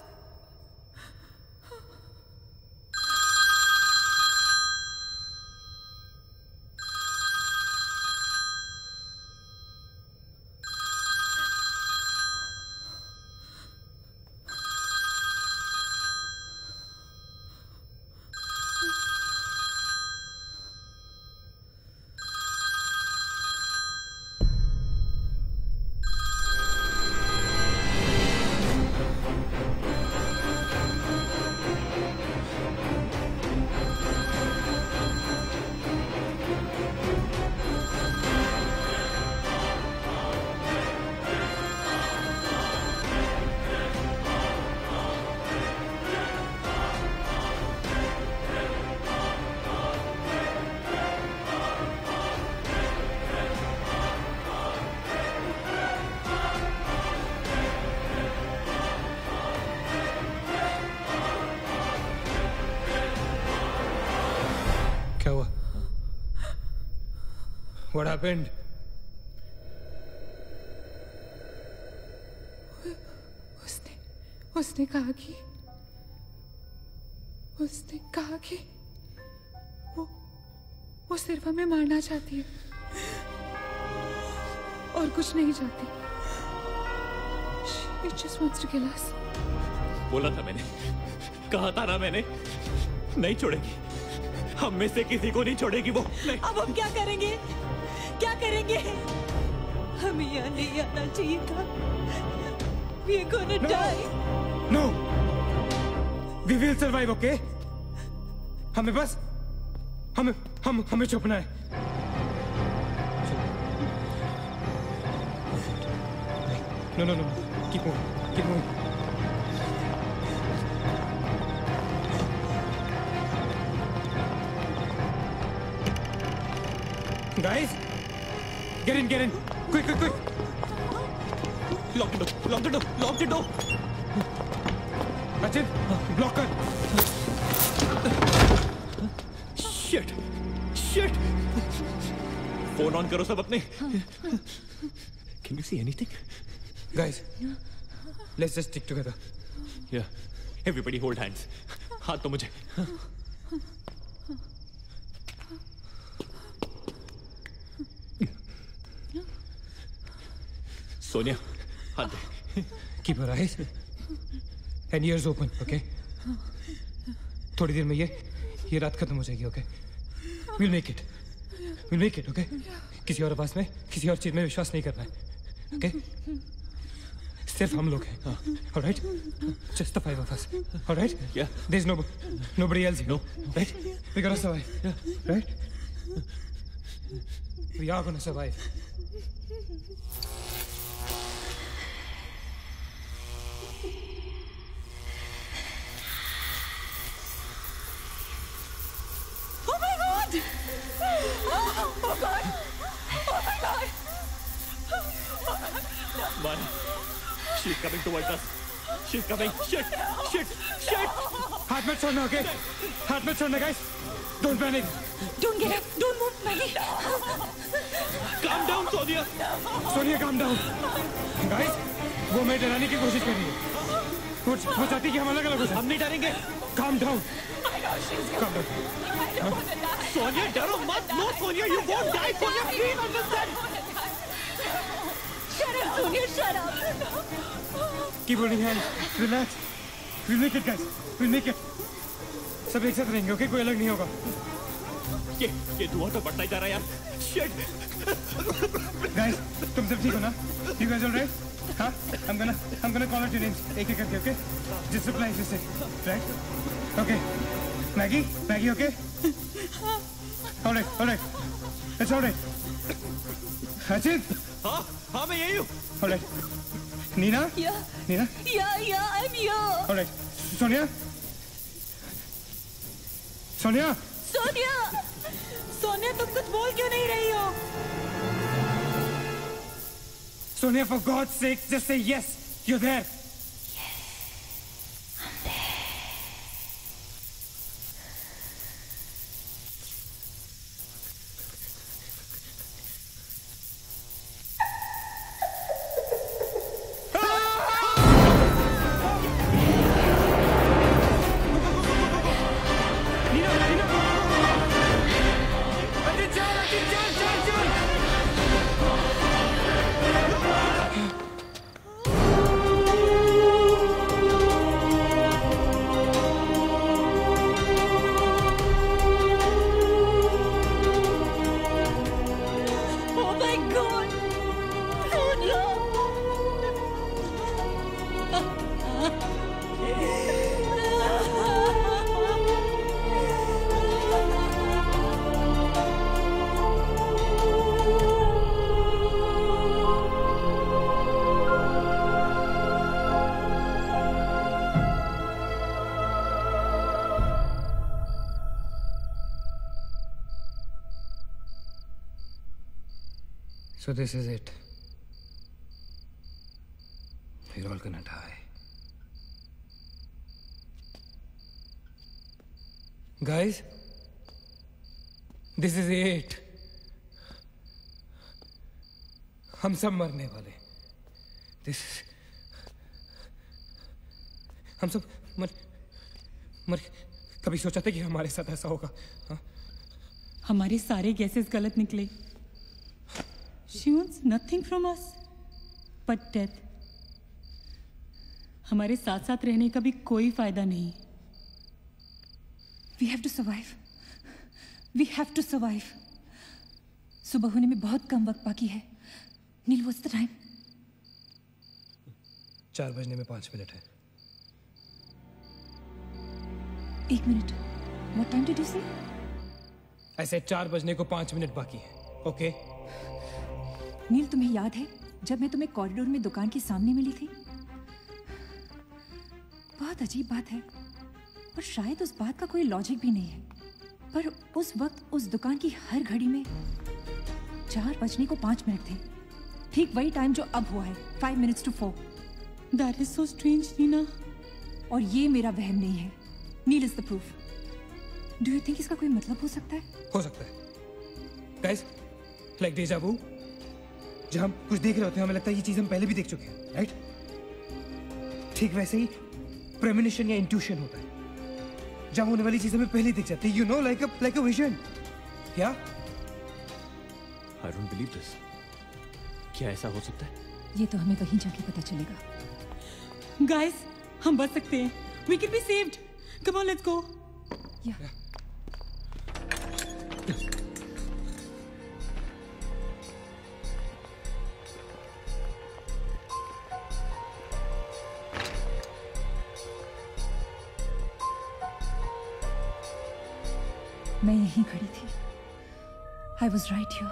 What happened? उसने उसने कहा कि उसने कहा कि वो वो सिर्फ़ हमें मारना चाहती है और कुछ नहीं चाहती। She just wants to kill us. बोला था मैंने। कहा था ना मैंने। नहीं छोड़ेगी। हम में से किसी को नहीं छोड़ेगी वो। नहीं। अब हम क्या करेंगे? करेंगे। हमें यहाँ नहीं आना चाहिए था We are gonna die. No! We will survive, okay? हमें बस हमें हम हमें छुपना है। No no no keep moving keep moving Guys, get in, get in. Quick, quick, quick. Lock the door, lock the door, lock the door. Rachit, block कर. Shit, shit. फोन ऑन करो सब अपने. Can you see anything? Guys, let's just stick together. Yeah. Everybody hold hands. हाथ तो मुझे. Sonia, hold there. Keep her eyes and ears open, okay? थोड़ी देर में ये ये रात खत्म हो जाएगी okay will make it will make it okay किसी और आवाज़ में किसी और चीज़ में विश्वास नहीं करना है ओके okay? सिर्फ़ हम लोग हैं alright just the five of us alright yeah there is no nobody else no right we got to survive right we are gonna survive god! Oh, oh god! Oh my god! Man, she's coming towards us. She's coming. Shit, shit, shit. हाथ मत छोड़ना, okay? हाथ मत छोड़ना, guys. Don't panic. Don't get up! Don't move, Maggie! Calm down, Sonia. Sonia calm down. Guys, वो मैं डराने की कोशिश कर रही है वो चाहती कि हम अलग अलग हम नहीं डरेंगे। काम डाउन सोनिया डरो मत। No Sonia you won't die Sonia please understand shut up Sonia relax we it guys we make it सब एक साथ रहेंगे ओके कोई अलग नहीं होगा। ये ये दुआ तो बढ़ता ही जा रहा है यार। शिट गाइस तुम सब ठीक हो ना? You guys all right? हाँ? I'm gonna I'm gonna call out your names एक एक करके, okay? Just reply just say, right? Okay. Maggie, Maggie, okay? All right, all right. It's all right. Ajit. हाँ हाँ मैं यही हूँ. All right. Nina? Yeah. Nina? Yeah, yeah, I'm here. All right. Sonia? Sonia? Sonia Sonia तुम कुछ बोल क्यों नहीं रही हो Sonia, for God's sake, just say yes. You're there. So this is it. We're all gonna die. Guys, this is it. हम सब मरने वाले दिस हम सब मर मर कभी सोचा था कि हमारे साथ ऐसा होगा हाँ? हमारे सारे गैसेस गलत निकले She wants nothing from us but death. हमारे साथ साथ रहने का भी कोई फ़ायदा नहीं We have to survive. We have to survive. सुबह होने में बहुत कम वक्त बाकी है नील what's the time? चार बजने में पाँच मिनट है एक minute What time did you say? ऐसे चार बजने को पाँच मिनट बाकी है ओके नील तुम्हें याद है जब मैं तुम्हें कॉरिडोर में दुकान के सामने मिली थी? बहुत अजीब बात है और शायद उस बात का कोई लॉजिक भी नहीं है। पर उस वक्त उस दुकान की हर घड़ी में चार बजने को पाँच मिनट थे। ठीक वही टाइम जो अब हुआ है five minutes to four that is so strange Nina और ये मेरा वहम नहीं है। Neel is the proof do you think इसका कोई मतलब हो सकता है? हो सकता है। गाइस लाइक डेजा वू जब हम कुछ देख रहे होते हैं हमें लगता है ये चीज़ हम पहले भी देख चुके हैं राइट ठीक वैसे ही प्रेमिनिशन या इंट्यूशन होता है। जहाँ होने वाली चीज़ हमें पहले दिख जाती है you know like like a vision क्या? आई डोंट बिलीव दिस क्या ऐसा हो सकता है? ये तो हमें कहीं जाके पता चलेगा। गाइस हम बच सकते हैं। We can be saved come on let's go yeah मैं यहीं खड़ी थी। I was right you?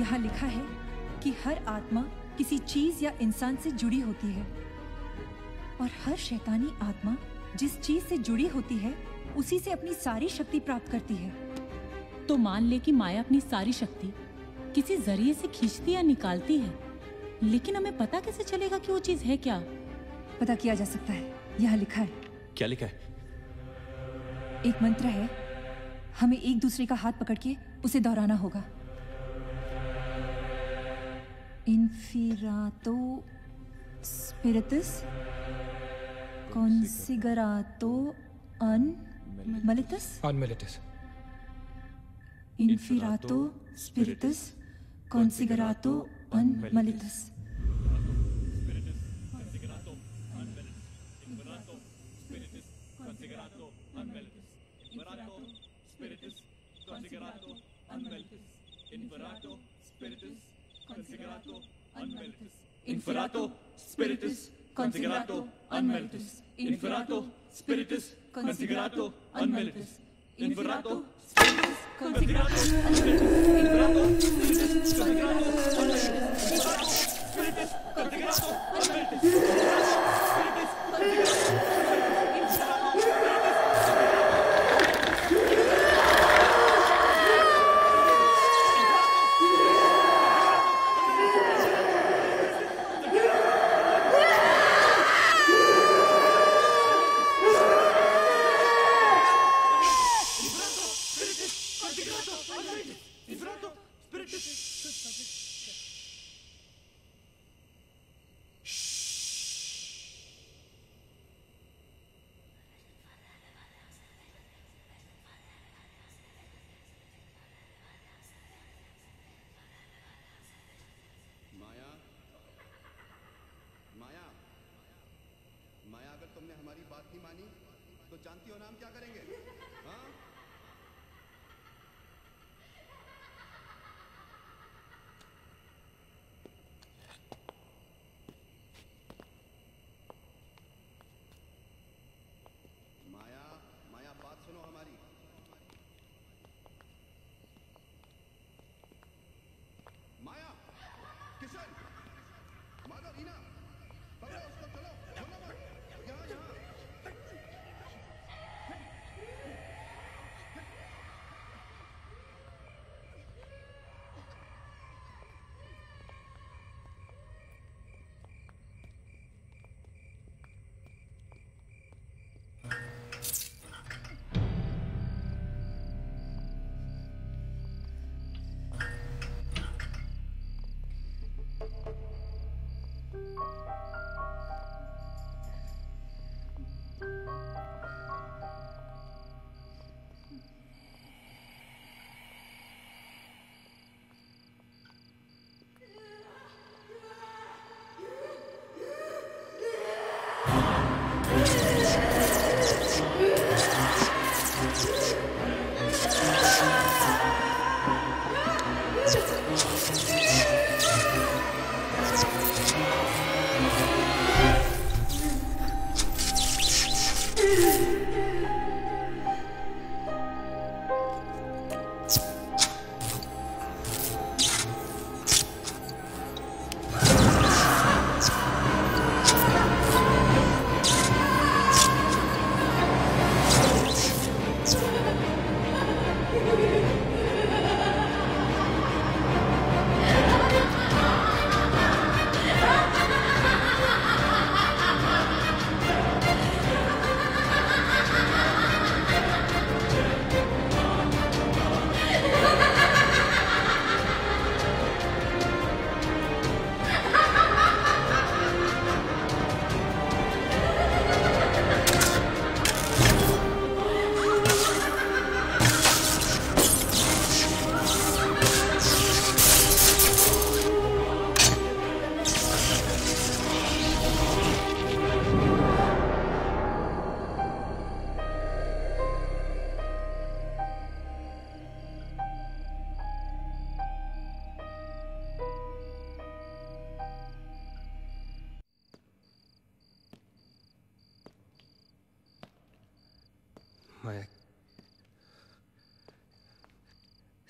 यहाँ लिखा है कि हर आत्मा किसी चीज़ या इंसान से जुड़ी होती है। और हर शैतानी आत्मा जिस चीज़ से जुड़ी होती है उसी से अपनी सारी शक्ति प्राप्त करती है। तो मान ले कि माया अपनी सारी शक्ति किसी ज़रिए से खींचती या निकालती है लेकिन हमें पता कैसे चलेगा कि वो चीज़ है क्या? पता किया जा सकता है। यहाँ लिखा है। क्या लिखा है? एक मंत्र है हमें एक दूसरे का हाथ पकड़ के उसे दोहराना होगा। इन्फिरातो स्पिरिटस considerato un malitus अनमेलिटस inferato spiritus considerato un malitus Inferato spiritus considerato unmelitus. Inferato spiritus considerato unmeritus. Inferato, spiritus, considerato, unmeritus. Inferato, spiritus, considerato, unmeritus. Inferato, spiritus, considerato, unmeritus. Inferato, spiritus, considerato, unmeritus.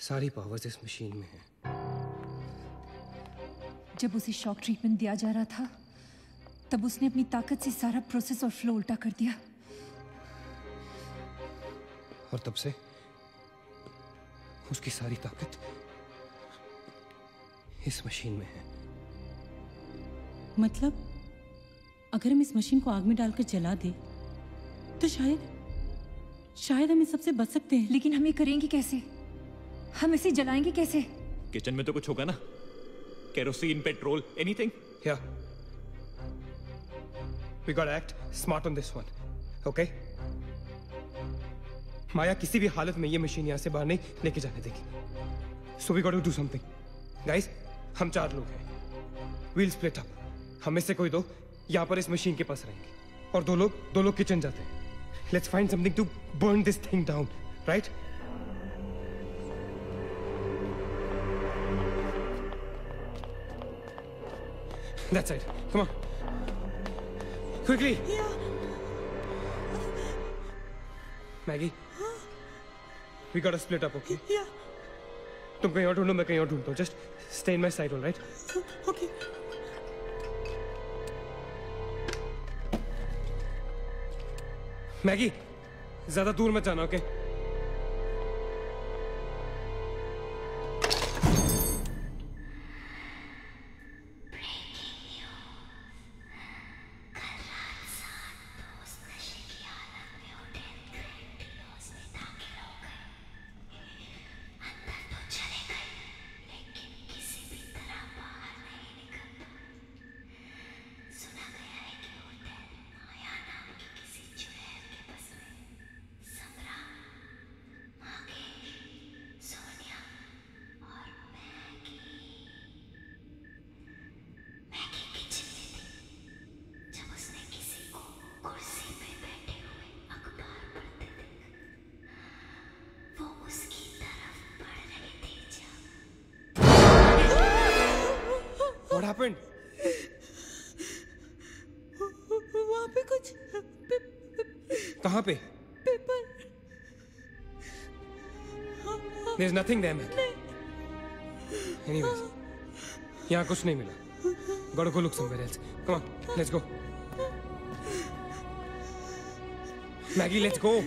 सारी पावर्स इस मशीन में है। जब उसे शॉक ट्रीटमेंट दिया जा रहा था तब उसने अपनी ताकत से सारा प्रोसेस और फ्लो उल्टा कर दिया। और तब से उसकी सारी ताकत इस मशीन में है। मतलब अगर हम इस मशीन को आग में डालकर जला दे तो शायद शायद हम इस सबसे बच सकते हैं। लेकिन हम ये करेंगे कैसे? हम इसे जलाएँगे कैसे? किचन में तो कुछ होगा ना। Kerosene petrol anything Yeah. We gotta act smart on this one. Okay? माया किसी भी हालत में ये मशीन यहाँ से बाहर नहीं लेके जाने देगी। So we got to do something guys हम चार लोग हैं। वील स्प्लिट अप हम में से कोई दो यहाँ पर इस मशीन के पास रहेंगे। और दो लोग दो लोग किचन जाते हैं। Let's find something to burn this thing down right That's it. Come on. Quickly. Maggie. We gotta split up, okay? Yeah. तुम कहीं और ढूंढो मैं कहीं और ढूंढता हूँ just stay in my side all right Okay. Maggie ज्यादा दूर मत जाना okay What There's nothing there, man. Anyways, यहाँ कुछ नहीं मिला. Gotta go look somewhere else. Come on, let's go. Maggie, let's go.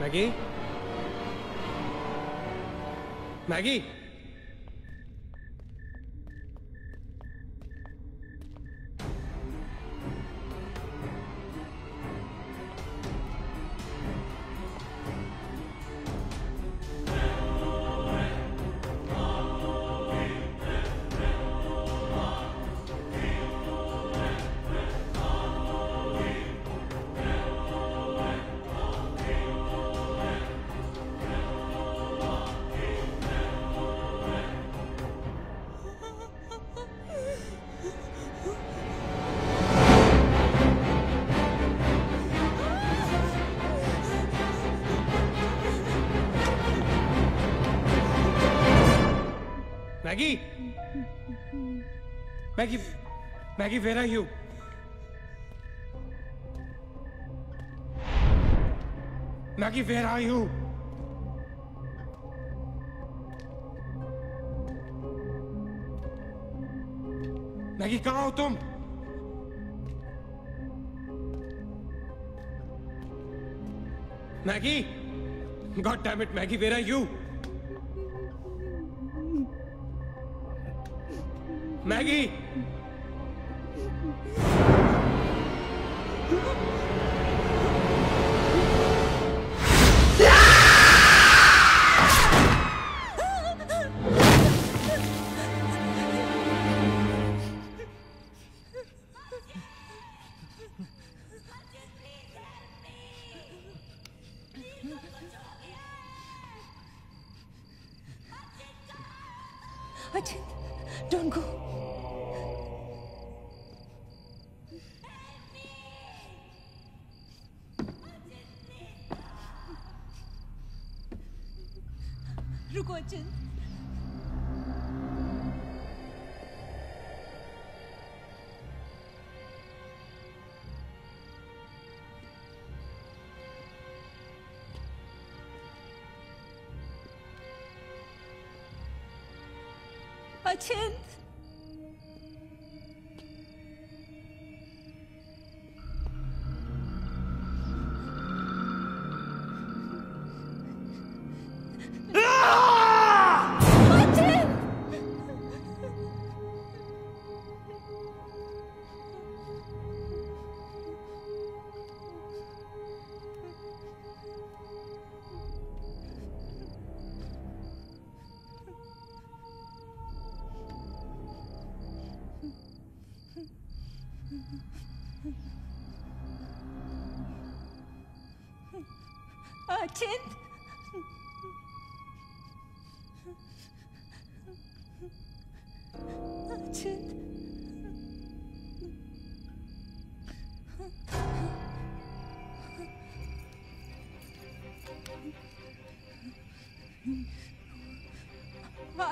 Maggie? Maggie? Maggie where are you Maggie where are you Maggie कहाँ हो तुम? Maggie god damn it Maggie where are you Maggie you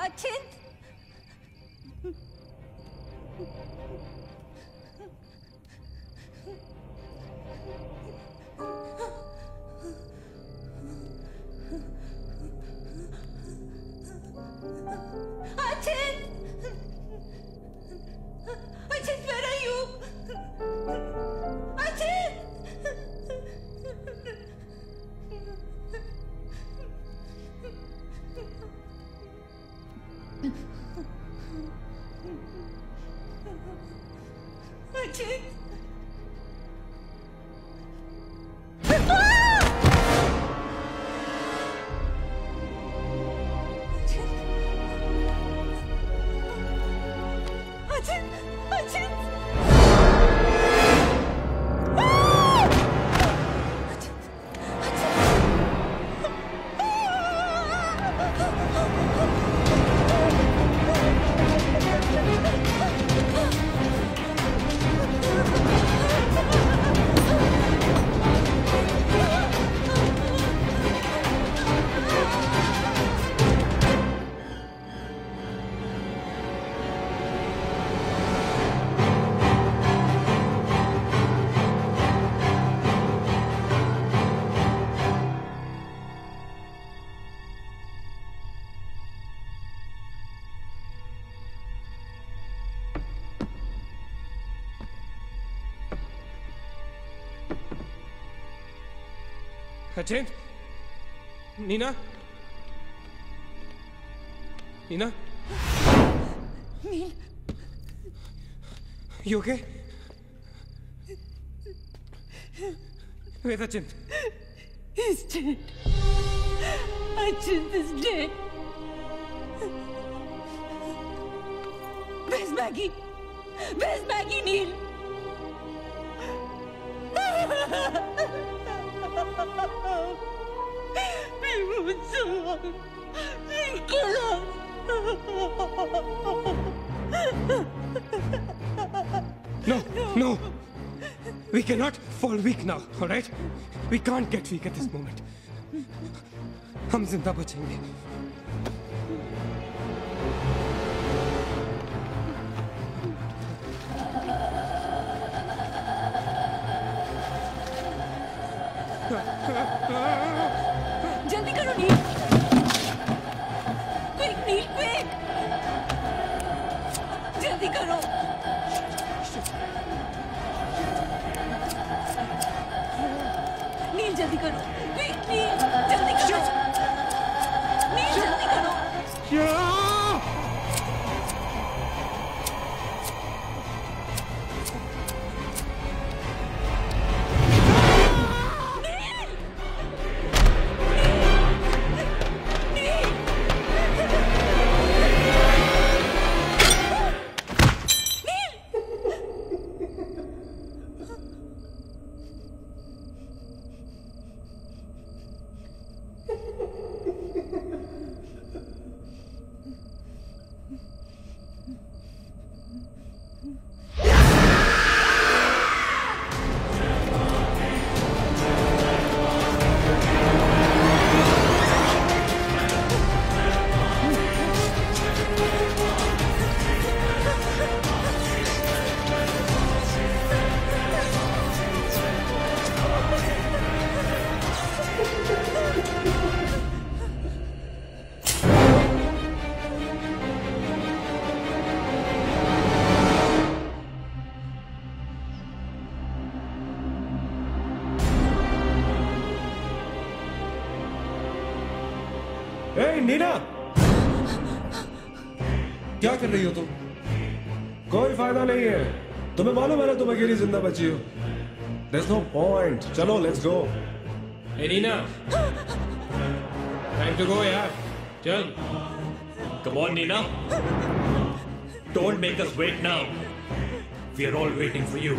अचिंत Katin? Nina? Nina? Neil? You okay? Where's Achint? He's dead. Achint is dead. no no we cannot fall weak now all right we can't get weak at this moment हम जिंदा बचेंगे जल्दी करो। नील जल्दी करो। नील जल्दी करो। There's no point. Chalo, let's go. Hey, Nina. Time to go, yaar. Come on, Nina. Don't make us wait now. We are all waiting for you.